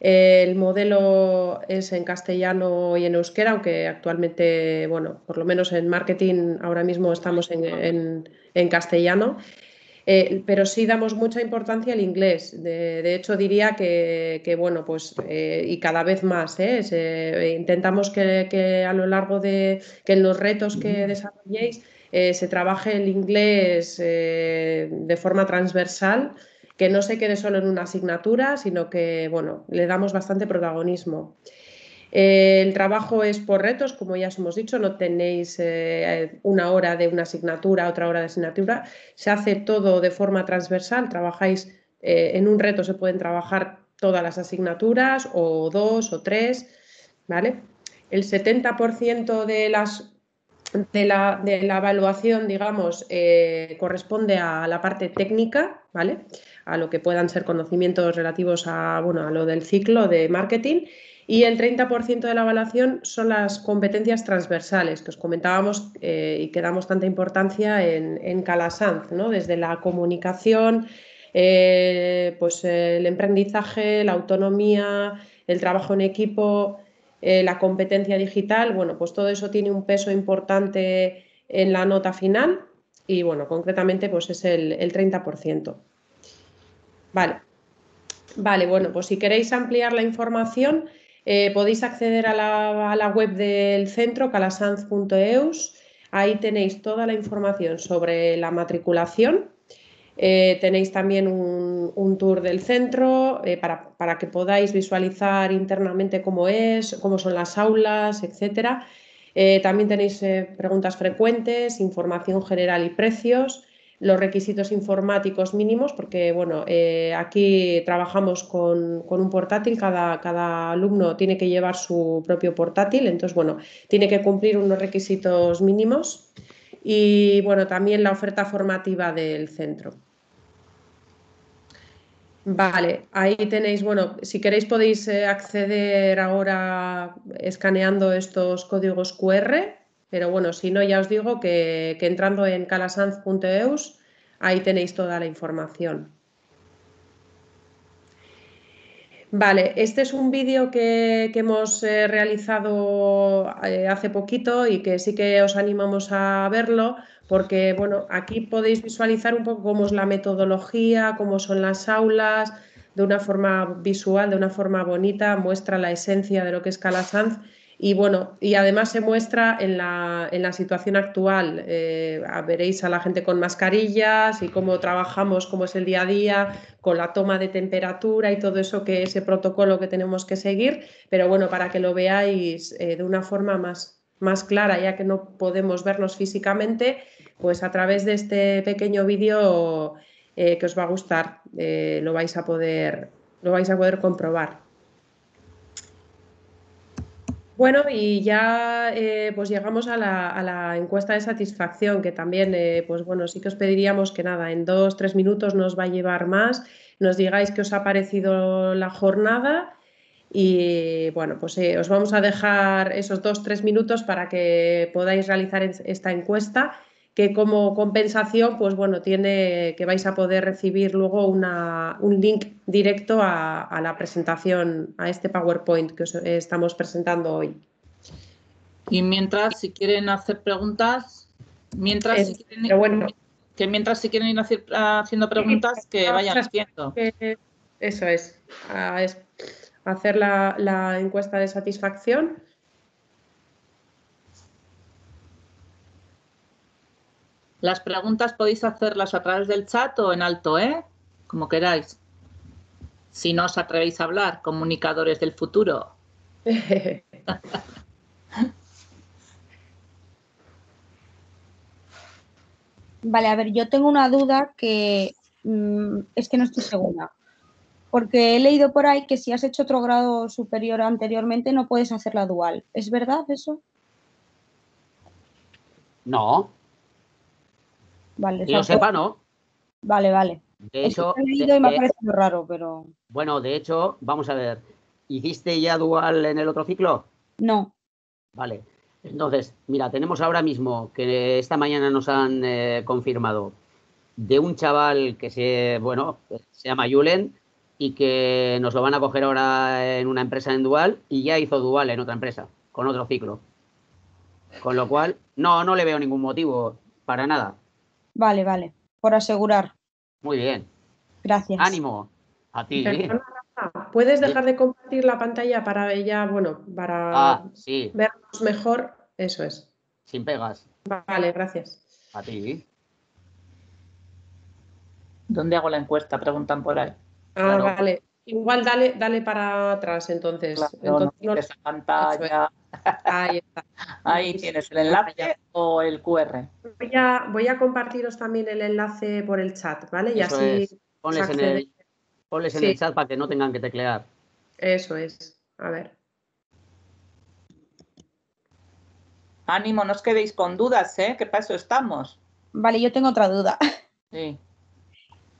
El modelo es en castellano y en euskera, aunque actualmente, bueno, por lo menos en marketing ahora mismo estamos en castellano. Eh, pero sí damos mucha importancia al inglés. De, hecho, diría que, bueno, pues, eh, y cada vez más, ¿eh? intentamos que, a lo largo de que en los retos que desarrolléis se trabaje el inglés de forma transversal, que no se quede solo en una asignatura, sino que, bueno, le damos bastante protagonismo. Eh, el trabajo es por retos, como ya os hemos dicho, no tenéis eh, una hora de una asignatura, otra hora de asignatura, se hace todo de forma transversal, trabajáis eh, en un reto, se pueden trabajar todas las asignaturas o dos o tres, ¿vale? El 70% de, las, de, la, de la evaluación, digamos, corresponde a la parte técnica, ¿vale? A lo que puedan ser conocimientos relativos a, bueno, a lo del ciclo de marketing y el 30% de la evaluación son las competencias transversales que os comentábamos eh, y que damos tanta importancia en, en Calasanz, ¿no? desde la comunicación, eh, pues el emprendizaje, la autonomía, el trabajo en equipo, eh, la competencia digital, bueno, pues todo eso tiene un peso importante en la nota final y bueno, concretamente pues es el, el 30%. Vale. Vale, bueno, pues si queréis ampliar la información, eh, podéis acceder a la, web del centro, calasanz.eus. Ahí tenéis toda la información sobre la matriculación. Eh, tenéis también un, tour del centro eh, para, que podáis visualizar internamente cómo es, cómo son las aulas, etc. También tenéis preguntas frecuentes, información general y precios, los requisitos informáticos mínimos, porque bueno, aquí trabajamos con, un portátil, cada, cada, alumno tiene que llevar su propio portátil, entonces bueno, tiene que cumplir unos requisitos mínimos y bueno, también la oferta formativa del centro. Vale, ahí tenéis, bueno, si queréis podéis eh, acceder ahora escaneando estos códigos QR, pero bueno, si no, ya os digo que, entrando en calasanz.eus, ahí tenéis toda la información. Vale, este es un vídeo que, hemos eh, realizado eh, hace poquito y que sí que os animamos a verlo porque bueno, aquí podéis visualizar un poco cómo es la metodología, cómo son las aulas, de una forma visual, de una forma bonita, muestra la esencia de lo que es Calasanz y bueno, y además se muestra en la, situación actual. Eh, veréis a la gente con mascarillas y cómo trabajamos, cómo es el día a día, con la toma de temperatura y todo eso que ese protocolo que tenemos que seguir, pero bueno, para que lo veáis eh, de una forma más, más clara, ya que no podemos vernos físicamente pues a través de este pequeño vídeo eh, que os va a gustar, lo, vais a poder, lo vais a poder comprobar. Bueno, y ya eh, pues llegamos a la, encuesta de satisfacción, que también, pues bueno, sí que os pediríamos que nada, en dos, tres minutos nos va a llevar más, nos digáis qué os ha parecido la jornada y bueno, pues os vamos a dejar esos dos, tres minutos para que podáis realizar esta encuesta que como compensación, pues bueno, tiene que vais a poder recibir luego un link directo a, la presentación, a este PowerPoint que os estamos presentando hoy. Y mientras, si quieren hacer preguntas, mientras, si quieren, bueno, que mientras si quieren ir haciendo preguntas, que vayan haciendo. Eso es, hacer la encuesta de satisfacción Las preguntas podéis hacerlas a través del chat o en alto, ¿eh? Como queráis. Si no os atrevéis a hablar, comunicadores del futuro. Vale, a ver, yo tengo una duda que mm, es que no estoy segura. Porque he leído por ahí que si has hecho otro grado superior anteriormente no puedes hacer la dual. ¿Es verdad eso? No, Vale, que yo sepa, no. Vale, vale. De hecho, me ha parecido raro, pero. Bueno, de hecho, vamos a ver. ¿Hiciste ya dual en el otro ciclo? No. Vale. Entonces, mira, tenemos ahora mismo que esta mañana nos han eh, confirmado de un chaval que se, bueno, se llama Julen y que nos lo van a coger ahora en una empresa en dual y ya hizo dual en otra empresa, con otro ciclo. Con lo cual, no, no le veo ningún motivo para nada. Vale, vale, por asegurar. Muy bien. Gracias. Ánimo. A ti. ¿Puedes dejar de compartir la pantalla para ella, bueno, para ah, vernos mejor? Eso es. Sin pegas. Vale, gracias. A ti. ¿Dónde hago la encuesta? Preguntan por ahí. Ah, vale. Igual dale, dale para atrás entonces. entonces no, esa pantalla. Ahí está. Ahí tienes el enlace o el QR. Voy a, voy a, compartiros también el enlace por el chat, ¿vale? Y así. Ponles, en el, ponles en el chat para que no tengan que teclear. Eso es. A ver. Ánimo, no os quedéis con dudas, ¿eh? ¿Qué paso estamos? Vale, yo tengo otra duda. Sí.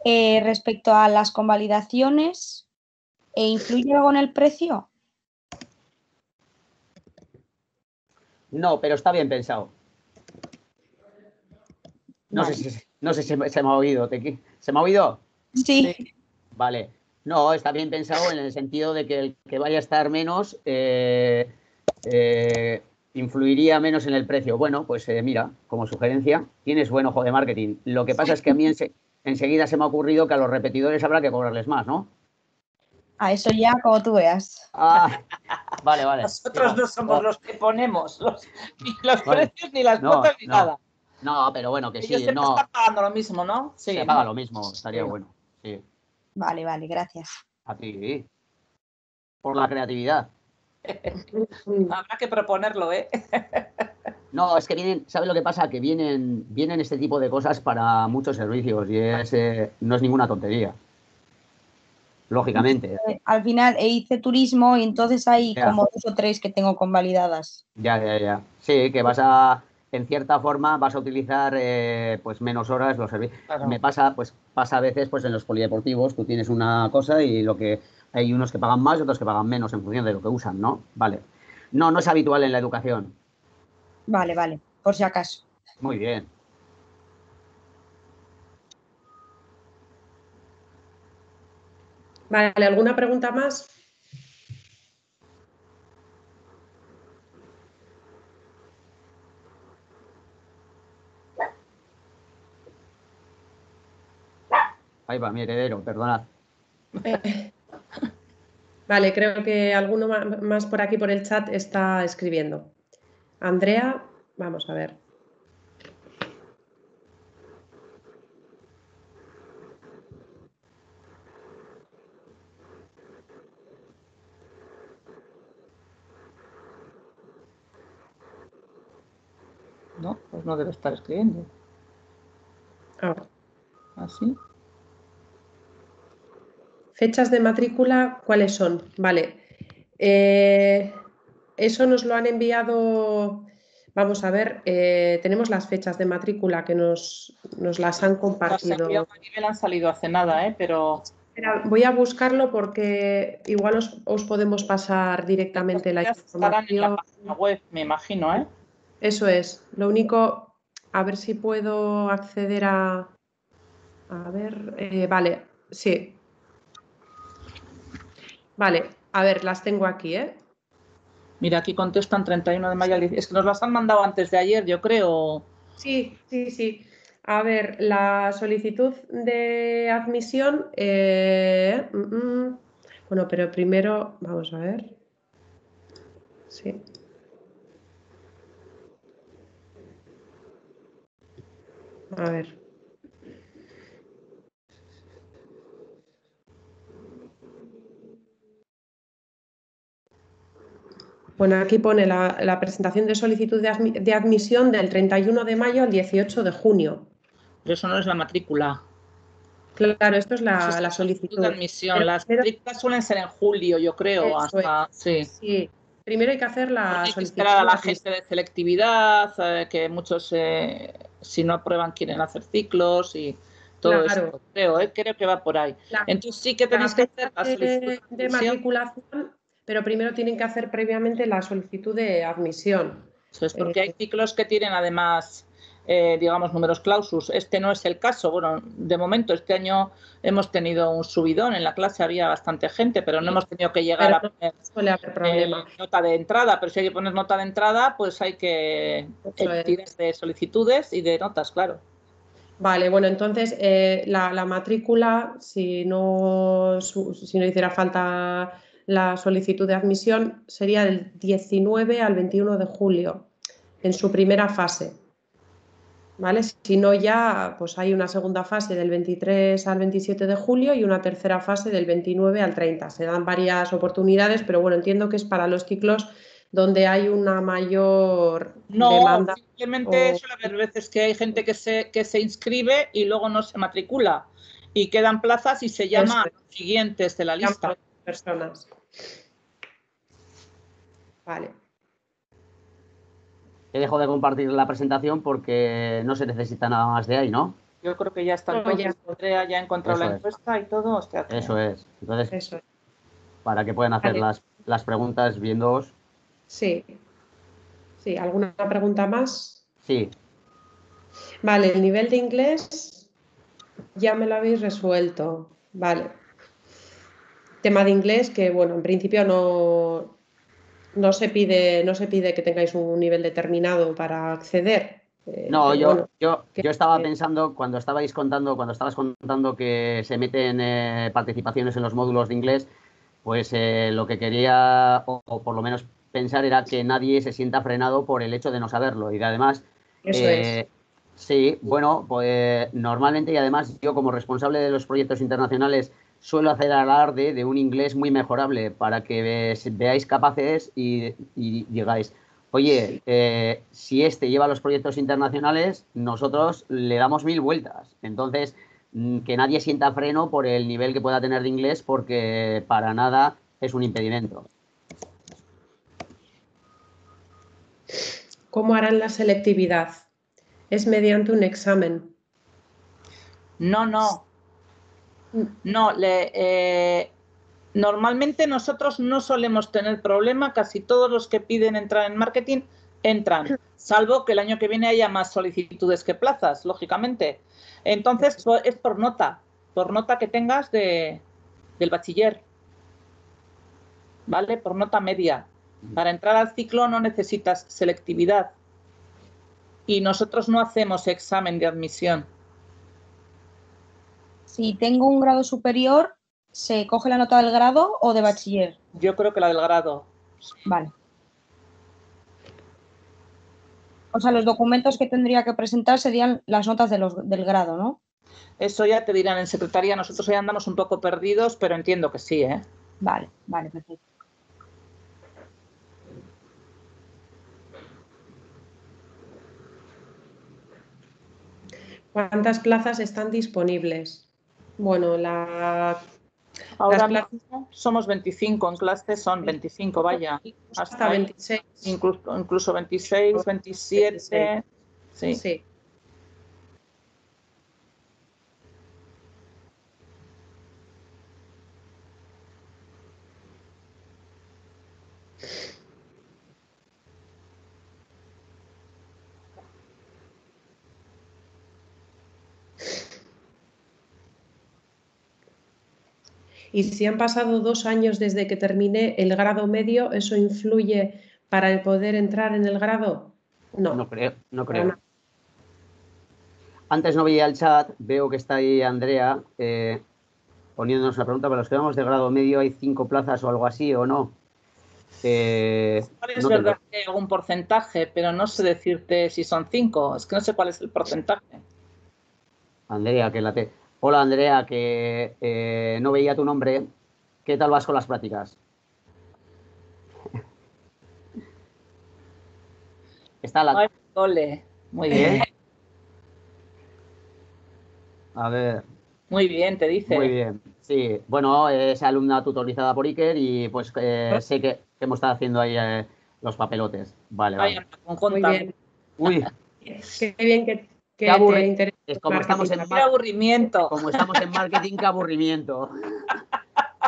Eh, respecto a las convalidaciones, ¿e ¿influye algo en el precio? No, pero está bien pensado. No, sé, si, no sé si se, me ha oído. ¿Se me ha oído? Sí. Vale. No, está bien pensado en el sentido de que el que vaya a estar menos eh, eh, influiría menos en el precio. Bueno, pues eh, mira, como sugerencia, tienes buen ojo de marketing. Lo que pasa es que a mí enseguida se me ha ocurrido que a los repetidores habrá que cobrarles más, ¿no? A eso ya como tú veas. Ah, vale, vale. Nosotros no somos los que ponemos los, ni los precios, ni las cuotas, ni nada. No, pero bueno, que Ellos sí, siempre no. están pagando lo mismo, ¿no? Sí. Se paga lo mismo, estaría Sí. bueno. Sí, Vale, vale, gracias. a ti. Por la creatividad. Habrá que proponerlo, ¿eh? No, es que vienen, ¿sabes lo que pasa? Que vienen, vienen este tipo de cosas para muchos servicios y es, eh, no es ninguna tontería. Lógicamente. Eh, Al final eh, hice turismo y entonces hay Ya. como dos o tres que tengo convalidadas. Ya, ya, ya. Sí, que vas a, en cierta forma, vas a utilizar eh, pues menos horas los servicios. Claro. Me pasa, pues pasa a veces pues en los polideportivos, tú tienes una cosa y lo que hay unos que pagan más y otros que pagan menos en función de lo que usan, ¿no? Vale. No, no es habitual en la educación. Vale, vale, por si acaso. Muy bien. Vale, ¿alguna pregunta más? Ahí va, mi heredero, perdonad. Eh, Vale, creo que alguno más por aquí por el chat está escribiendo. Andrea, vamos a ver. No, debe estar escribiendo. Ahora. Así. Fechas de matrícula, ¿cuáles son? Vale. Eh, eso nos lo han enviado. Vamos a ver, eh, tenemos las fechas de matrícula que nos, nos las han Las compartido. a nivel han salido hace nada, ¿eh? Pero Espera, voy a buscarlo porque igual os, os podemos pasar directamente la ya estarán en la información. página web, me imagino, ¿eh? Eso es. Lo único, a ver si puedo acceder a. A ver, eh, vale, sí. Vale, a ver, las tengo aquí, ¿eh? Mira, aquí contestan 31 de mayo al 10. Es que nos las han mandado antes de ayer, yo creo. Sí, sí, sí. A ver, la solicitud de admisión. eh, mm, mm. Bueno, pero primero, vamos a ver. Sí. A ver. Bueno, aquí pone la, la presentación de solicitud de, admi- de admisión del 31 de mayo al 18 de junio. Pero eso no es la matrícula. Claro, esto es la, es la solicitud. de admisión. Las matrículas suelen ser en julio, yo creo. Sí. Sí, primero hay que hacer la Hay que solicitud. esperar a la gente de selectividad, eh, que muchos, eh, si no aprueban, quieren hacer ciclos y todo Claro. esto. Creo, eh, creo que va por ahí. La- Entonces sí que tenéis que hacer la solicitud de matriculación, pero primero tienen que hacer previamente la solicitud de admisión. Eso es porque Eh, hay ciclos que tienen además, eh, digamos, números clausus. Este no es el caso. Bueno, de momento este año hemos tenido un subidón. En la clase había bastante gente, pero no hemos tenido que llegar Pero a poner eh, nota de entrada. Pero si hay que poner nota de entrada, pues hay que tirar de solicitudes y de notas, claro. Vale, bueno, entonces eh, la, la matrícula, si no, su- si no hiciera falta la solicitud de admisión, sería del 19 al 21 de julio, en su primera fase. ¿Vale? Si no, ya pues hay una segunda fase del 23 al 27 de julio y una tercera fase del 29 al 30. Se dan varias oportunidades, pero bueno, entiendo que es para los ciclos donde hay una mayor No, demanda. simplemente o- suele haber veces que hay gente que se, que se inscribe y luego no se matricula. Y quedan plazas y se llama a los siguientes de la lista. personas. Vale. Te dejo de compartir la presentación porque no se necesita nada más de ahí, ¿no? Yo creo que ya está entonces. ya. Andrea ya ha encontrado Eso la es. encuesta y todo. o sea Eso es. Entonces, Eso es. para que puedan hacer Vale. las, las preguntas viéndoos. Sí. Sí, ¿alguna pregunta más? Sí, Vale, el nivel de inglés ya me lo habéis resuelto. Vale. Tema de inglés que, bueno, en principio no, no se pide, no se pide que tengáis un nivel determinado para acceder. Eh, No, yo, bueno, yo, que- yo estaba pensando, cuando estabais contando, cuando estabas contando que se meten eh, participaciones en los módulos de inglés, pues eh, lo que quería, o, o por lo menos pensar, era que nadie se sienta frenado por el hecho de no saberlo. Y de además, Eso eh, Sí, bueno, pues normalmente y además yo como responsable de los proyectos internacionales suelo hacer alarde de un inglés muy mejorable para que veáis capaces y, digáis, oye, eh, si este lleva los proyectos internacionales, nosotros le damos mil vueltas. Entonces, mm, que nadie sienta freno por el nivel que pueda tener de inglés porque para nada es un impedimento. ¿Cómo harán la selectividad? ¿Es mediante un examen? No, no. No, le, eh, normalmente nosotros no solemos tener problema, casi todos los que piden entrar en marketing entran, salvo que el año que viene haya más solicitudes que plazas, lógicamente. Entonces es por nota, por nota que tengas de, del bachiller, ¿vale? Por nota media. Para entrar al ciclo no necesitas selectividad y nosotros no hacemos examen de admisión. Si tengo un grado superior, ¿se coge la nota del grado o de bachiller? Yo creo que la del grado. Vale. O sea, los documentos que tendría que presentar serían las notas de los, del grado, ¿no? Eso ya te dirán en secretaría. Nosotros hoy andamos un poco perdidos, pero entiendo que sí, ¿eh? Vale, vale, perfecto. ¿Cuántas plazas están disponibles? Bueno, la... Ahora somos 25, en clase son 25, vaya. Hasta, 26. Incluso, incluso 26, 27. Sí. sí. Y si han pasado dos años desde que terminé el grado medio, ¿eso influye para poder entrar en el grado? No. No creo, no creo. Antes no veía el chat, veo que está ahí Andrea eh, poniéndonos la pregunta, para los que vamos de grado medio, ¿hay cinco plazas o algo así o no? Eh, es verdad que hay algún porcentaje, pero no sé decirte si son cinco, es que no sé cuál es el porcentaje. Andrea, que la te... Hola Andrea, que eh, no veía tu nombre. ¿Qué tal vas con las prácticas? Está la. Muy bien. A ver. Muy bien, te dice. Muy bien. Sí, bueno, es alumna tutorizada por Iker y pues eh, sé que, hemos estado haciendo ahí eh, los papelotes. Vale, vale. Muy bien. Uy. Qué bien que es como estamos en aburrimiento. Como estamos en marketing, qué aburrimiento.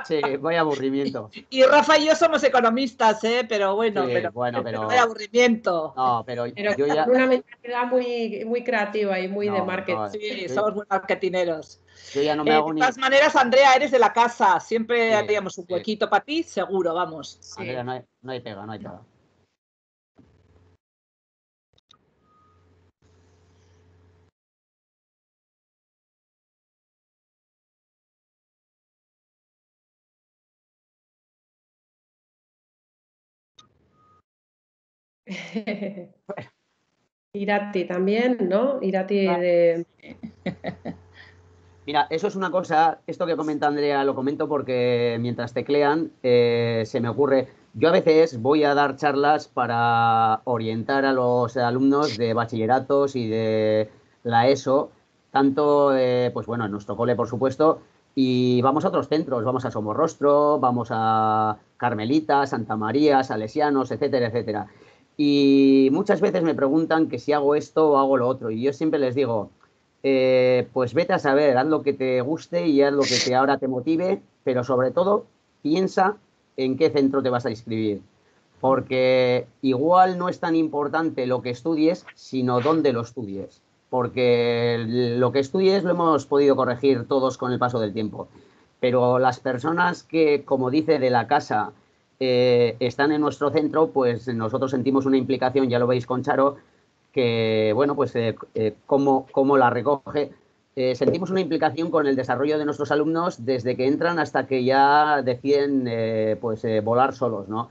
Sí, voy aburrimiento. Y Rafa y yo somos economistas, ¿eh? pero bueno, pero, bueno, pero... aburrimiento. No, pero, yo ya... una mentalidad muy, muy creativa y muy de marketing. sí, somos muy marketineros. Yo ya no me eh, hago de todas maneras, Andrea, eres de la casa. Siempre haríamos un huequito para ti, seguro, vamos. Andrea, no hay, no hay pega, no hay pega. Irati también, ¿no? Irati de... Mira, eso es una cosa, esto que comenta Andrea lo comento porque mientras teclean eh, se me ocurre, yo a veces voy a dar charlas para orientar a los alumnos de bachilleratos y de la ESO, tanto, eh, pues bueno, en nuestro cole por supuesto, y vamos a otros centros, vamos a Somorrostro, vamos a Carmelita, Santa María, Salesianos, etcétera, etcétera. Y muchas veces me preguntan que si hago esto o hago lo otro. Y yo siempre les digo, eh, pues vete a saber, haz lo que te guste y haz lo que ahora te motive, pero sobre todo piensa en qué centro te vas a inscribir. Porque igual no es tan importante lo que estudies, sino dónde lo estudies. Porque lo que estudies lo hemos podido corregir todos con el paso del tiempo. Pero las personas que, como dice de la casa, eh, están en nuestro centro, pues nosotros sentimos una implicación, ya lo veis con Charo, que, bueno, pues eh, eh cómo, la recoge. Eh, sentimos una implicación con el desarrollo de nuestros alumnos desde que entran hasta que ya deciden pues, volar solos, ¿no?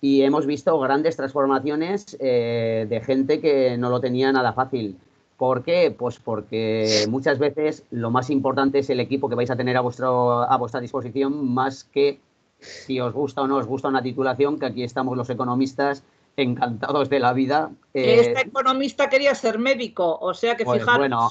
Y hemos visto grandes transformaciones de gente que no lo tenía nada fácil ¿Por qué? Pues porque muchas veces lo más importante es el equipo que vais a tener a, vuestro, a vuestra disposición más que si os gusta o no os gusta una titulación, que aquí estamos los economistas encantados de la vida. Este economista quería ser médico, o sea que pues, Bueno,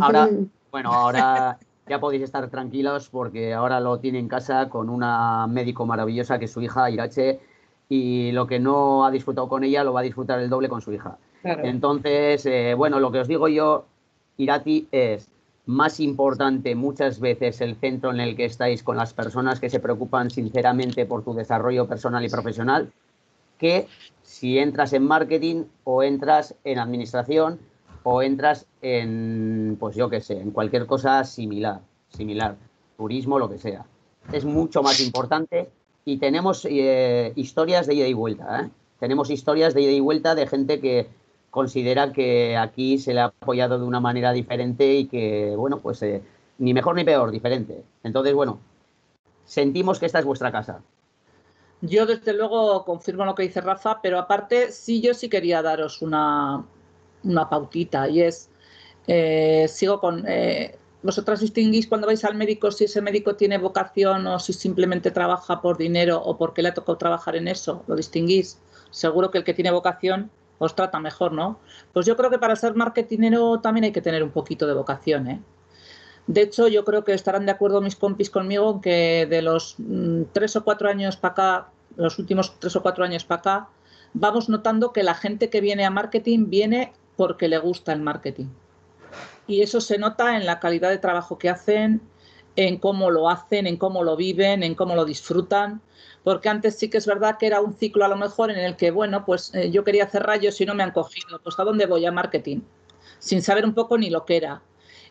ahora, bueno, ahora ya podéis estar tranquilos porque ahora lo tiene en casa con una médico maravillosa que es su hija, Irache, y lo que no ha disfrutado con ella lo va a disfrutar el doble con su hija. Entonces, eh, bueno, lo que os digo yo, Irati, es más importante muchas veces el centro en el que estáis con las personas que se preocupan sinceramente por tu desarrollo personal y profesional que si entras en marketing o entras en administración o entras en, pues yo qué sé, en cualquier cosa similar, similar, turismo, lo que sea. Es mucho más importante y tenemos eh, historias de ida y vuelta. ¿eh? Tenemos historias de ida y vuelta de gente que considera que aquí se le ha apoyado de una manera diferente y que, bueno, pues eh, ni mejor ni peor, diferente. Entonces, bueno, sentimos que esta es vuestra casa. Yo desde luego confirmo lo que dice Rafa, pero aparte sí yo sí quería daros una, una pautita y es, eh, sigo con, eh, vosotras distinguís cuando vais al médico si ese médico tiene vocación o si simplemente trabaja por dinero o porque le ha tocado trabajar en eso, lo distinguís. Seguro que el que tiene vocación os trata mejor, ¿no? Pues yo creo que para ser marketingero también hay que tener un poquito de vocación, ¿eh? De hecho, yo creo que estarán de acuerdo mis compis conmigo que de los mm, tres o cuatro años para acá, los últimos tres o cuatro años para acá, vamos notando que la gente que viene a marketing viene porque le gusta el marketing. Y eso se nota en la calidad de trabajo que hacen, en cómo lo hacen, en cómo lo viven, en cómo lo disfrutan. Porque antes sí que es verdad que era un ciclo a lo mejor en el que, bueno, pues eh, yo quería hacer rayos y no me han cogido. Pues ¿a dónde voy? A marketing. Sin saber un poco ni lo que era.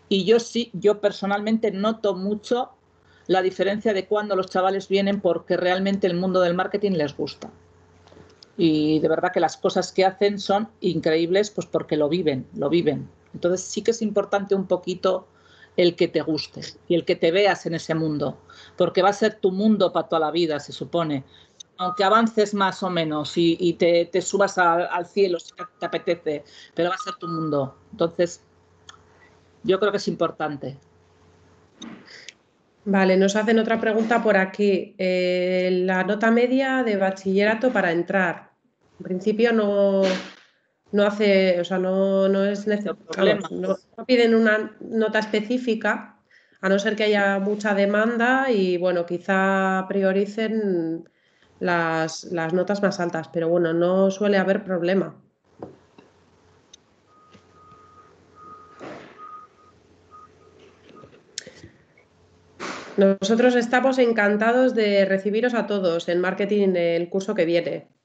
Y yo sí, yo personalmente noto mucho la diferencia de cuando los chavales vienen porque realmente el mundo del marketing les gusta. Y de verdad que las cosas que hacen son increíbles pues porque lo viven, lo viven. Entonces sí que es importante un poquito el que te guste y el que te veas en ese mundo, porque va a ser tu mundo para toda la vida, se supone. Aunque avances más o menos y, te, subas al cielo si te apetece, pero va a ser tu mundo. Entonces, yo creo que es importante. Vale, nos hacen otra pregunta por aquí. Eh, la nota media de bachillerato para entrar. En principio no, no hace, o sea, no, no es necesario. No, piden una nota específica, a no ser que haya mucha demanda y bueno, quizá prioricen las, las notas más altas, pero bueno, no suele haber problema. Nosotros estamos encantados de recibiros a todos en marketing el curso que viene.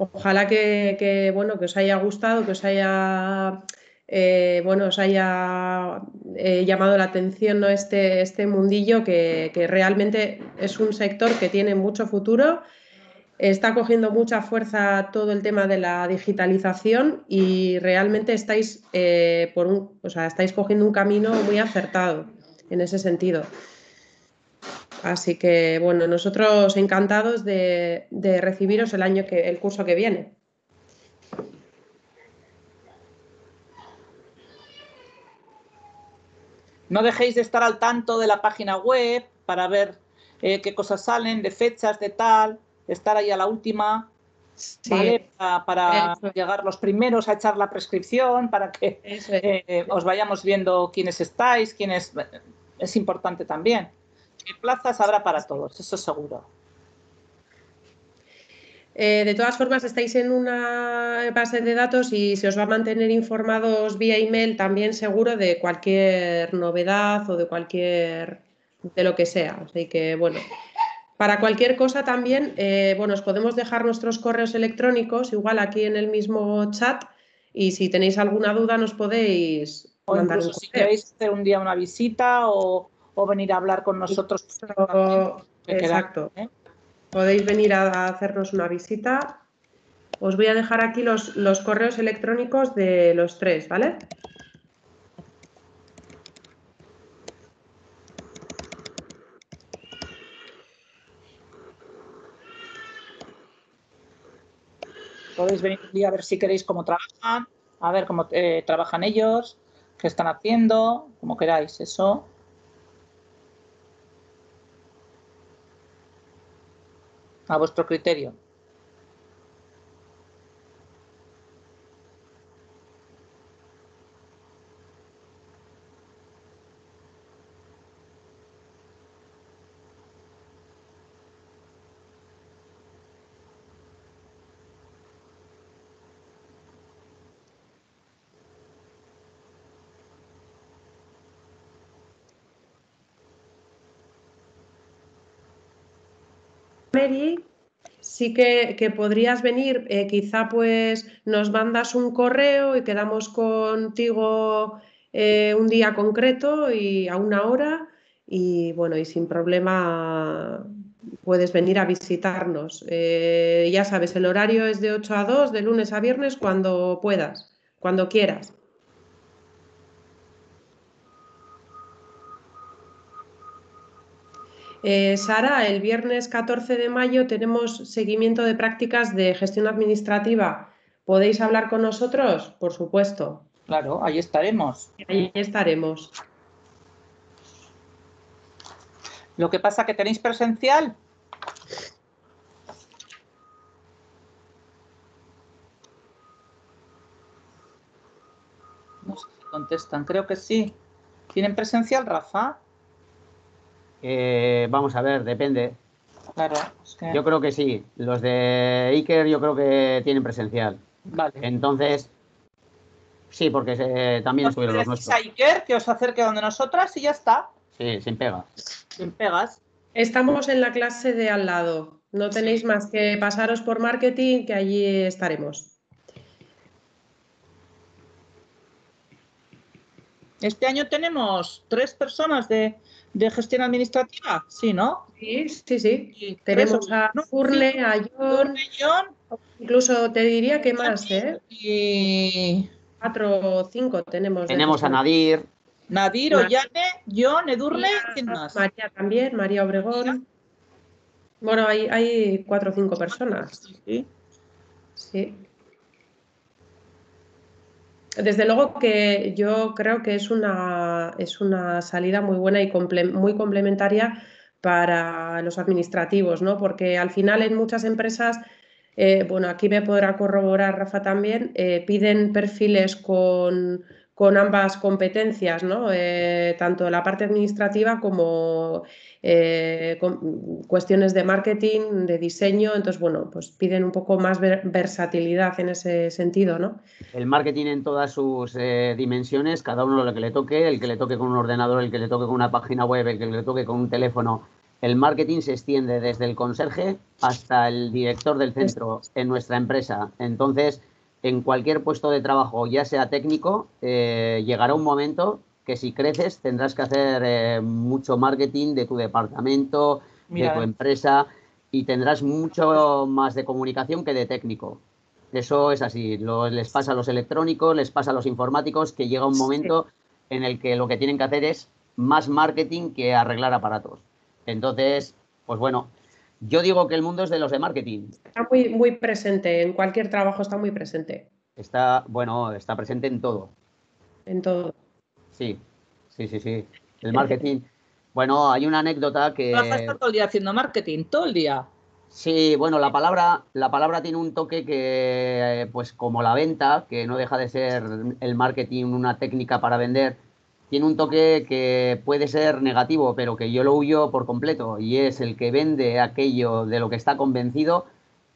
Ojalá que, bueno, que os haya gustado, que os haya eh, bueno, os haya eh, llamado la atención ¿no? este, este mundillo que, realmente es un sector que tiene mucho futuro. Está cogiendo mucha fuerza todo el tema de la digitalización y realmente estáis, eh, por un, o sea, estáis cogiendo un camino muy acertado en ese sentido. Así que, bueno, nosotros encantados de, recibiros el año que, el curso que viene. No dejéis de estar al tanto de la página web para ver eh, qué cosas salen, de fechas, de tal, estar ahí a la última, Para, llegar los primeros a echar la prescripción, para que eh, os vayamos viendo quiénes estáis, quiénes... Es importante también plazas habrá para todos, eso seguro. Eh, de todas formas, estáis en una base de datos y se os va a mantener informados vía email también seguro de cualquier novedad o de cualquier, de lo que sea. Así que, bueno, para cualquier cosa también, eh, bueno, os podemos dejar nuestros correos electrónicos, igual aquí en el mismo chat, y si tenéis alguna duda nos podéis mandar un si queréis hacer un día una visita o, o venir a hablar con nosotros. exacto. ¿eh? Podéis venir a hacernos una visita. Os voy a dejar aquí los, los correos electrónicos de los tres, ¿vale? Podéis venir un día a ver si queréis cómo trabajan a ver cómo eh, trabajan ellos, qué están haciendo, como queráis, eso. A vuestro criterio. Mary, sí que, podrías venir, eh, quizá pues nos mandas un correo y quedamos contigo eh, un día concreto y a una hora y bueno, y sin problema puedes venir a visitarnos. Eh, ya sabes, el horario es de 8 a 2, de lunes a viernes, cuando puedas, cuando quieras. Eh, Sara, el viernes 14 de mayo tenemos seguimiento de prácticas de gestión administrativa. ¿Podéis hablar con nosotros? Por supuesto. Claro, ahí estaremos. Ahí estaremos. Lo que pasa que tenéis presencial. No sé si contestan, creo que sí. ¿Tienen presencial, Rafa? Eh, vamos a ver, depende. Claro. Yo creo que sí. Los de Iker yo creo que tienen presencial. Vale. Entonces, sí, porque también estuvieron los nuestros. a Iker que os acerque donde nosotras y ya está. Sí, sin pegas. Sin pegas. Estamos en la clase de al lado. No tenéis más que pasaros por marketing, que allí estaremos. Este año tenemos tres personas de, de gestión administrativa, sí, ¿no? Sí, sí, sí. Tenemos a Urne, a John, incluso te diría que más, ¿eh? Y... Cuatro o cinco tenemos. Tenemos a Nadir. Nadir, Ollane, John, Edurne, ¿quién más? María también, María Obregón. Bueno, hay, hay cuatro o cinco personas. Sí. Sí. Desde luego que yo creo que es una, es una salida muy buena y muy complementaria para los administrativos, ¿no? Porque al final en muchas empresas, eh, bueno, aquí me podrá corroborar Rafa también, eh, piden perfiles con, con ambas competencias, ¿no? Eh, tanto la parte administrativa como eh, cuestiones de marketing, de diseño. Entonces, bueno, pues piden un poco más versatilidad en ese sentido, ¿no? El marketing en todas sus eh, dimensiones, cada uno lo que le toque, el que le toque con un ordenador, el que le toque con una página web, el que le toque con un teléfono. El marketing se extiende desde el conserje hasta el director del centro en nuestra empresa. Entonces, en cualquier puesto de trabajo, ya sea técnico, eh, llegará un momento que si creces tendrás que hacer eh, mucho marketing de tu departamento, de tu empresa y tendrás mucho más de comunicación que de técnico. Eso es así, les pasa a los electrónicos, les pasa a los informáticos que llega un momento en el que lo que tienen que hacer es más marketing que arreglar aparatos. Entonces, pues bueno, yo digo que el mundo es de los de marketing. Está muy, muy presente, en cualquier trabajo está muy presente. Está, bueno, está presente en todo. En todo. Sí, sí, sí, sí. El marketing. Bueno, hay una anécdota que. Vas todo el día haciendo marketing, todo el día. Sí, bueno, la palabra, la palabra tiene un toque que, pues como la venta, que no deja de ser el marketing una técnica para vender, tiene un toque que puede ser negativo, pero que yo lo huyo por completo, y es el que vende aquello de lo que está convencido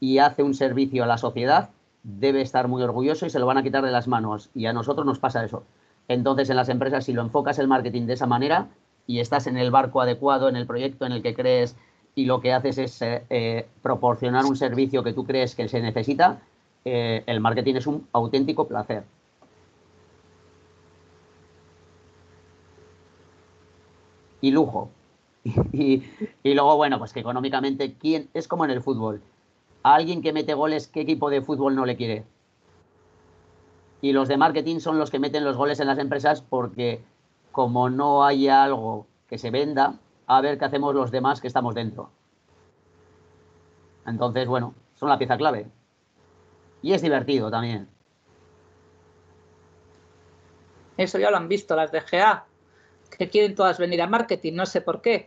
y hace un servicio a la sociedad, debe estar muy orgulloso y se lo van a quitar de las manos. Y a nosotros nos pasa eso. Entonces, en las empresas, si lo enfocas el marketing de esa manera y estás en el barco adecuado, en el proyecto en el que crees y lo que haces es eh, eh, proporcionar un servicio que tú crees que se necesita, eh, el marketing es un auténtico placer. Y lujo. Y, luego, bueno, pues que económicamente, ¿quién? Es como en el fútbol. A alguien que mete goles, ¿qué equipo de fútbol no le quiere? Y los de marketing son los que meten los goles en las empresas porque como no hay algo que se venda, a ver qué hacemos los demás que estamos dentro. Entonces, bueno, son la pieza clave. Y es divertido también. Eso ya lo han visto las de GA, que quieren todas venir a marketing, no sé por qué.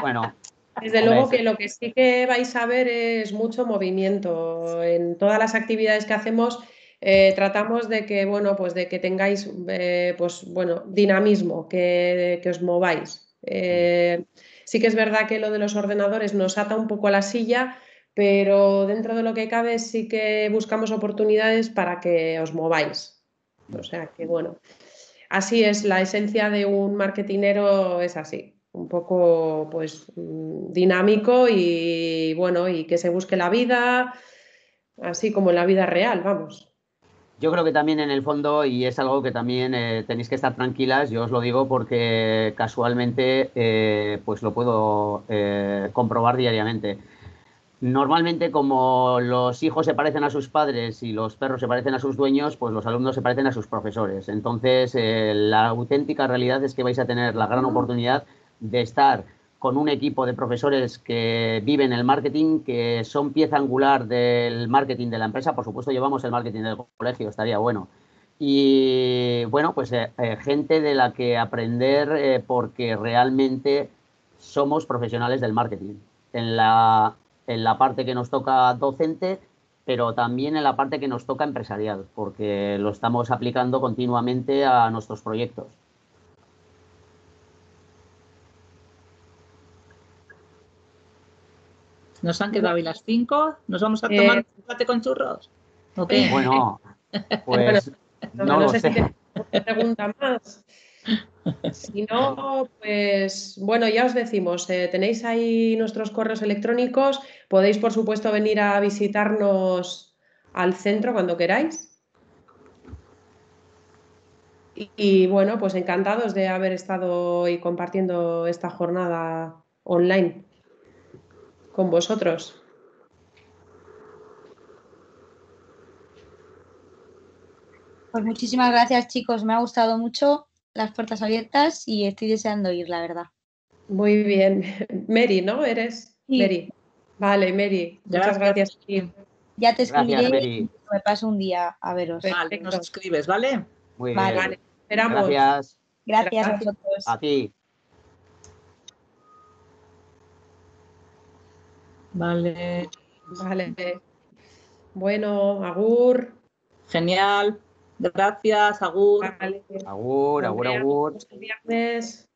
Bueno. Desde luego que lo que sí que vais a ver es mucho movimiento. En todas las actividades que hacemos eh, tratamos de que, bueno, pues de que tengáis eh, pues, bueno, dinamismo, que, os mováis. Eh, sí que es verdad que lo de los ordenadores nos ata un poco a la silla, pero dentro de lo que cabe sí que buscamos oportunidades para que os mováis. O sea que bueno, así es, la esencia de un marketinero es así, un poco pues mm, dinámico y bueno, y que se busque la vida, así como en la vida real, vamos. Yo creo que también en el fondo, y es algo que también eh, tenéis que estar tranquilas, yo os lo digo porque casualmente eh, pues lo puedo eh, comprobar diariamente Normalmente, como los hijos se parecen a sus padres y los perros se parecen a sus dueños, pues los alumnos se parecen a sus profesores. Entonces, eh, la auténtica realidad es que vais a tener la gran oportunidad de estar con un equipo de profesores que viven el marketing, que son pieza angular del marketing de la empresa. Por supuesto, llevamos el marketing del colegio, estaría bueno. Y bueno, pues eh, eh, gente de la que aprender porque realmente somos profesionales del marketing. En la en la parte que nos toca docente, pero también en la parte que nos toca empresarial, porque lo estamos aplicando continuamente a nuestros proyectos. Nos han quedado hoy las 5, nos vamos a tomar eh, un chocolate con churros. Bueno, pues no, lo sé. pregunta más. Si no, pues bueno, ya os decimos, eh, tenéis ahí nuestros correos electrónicos, podéis por supuesto venir a visitarnos al centro cuando queráis. Y, bueno, pues encantados de haber estado hoy compartiendo esta jornada online con vosotros. Pues muchísimas gracias chicos, me ha gustado mucho las puertas abiertas y estoy deseando ir, la verdad. Muy bien. Mary, ¿no? Eres Mary. Vale, Mary. Muchas gracias. Ya te escribiré me paso un día a veros. Vale, nos escribes, ¿vale? Muy bien. Vale. Esperamos. Gracias. Gracias, a todos. A ti. Vale. Vale. Bueno, Agur. Genial. Gracias, Agur. Agur, Agur, Agur. Viernes.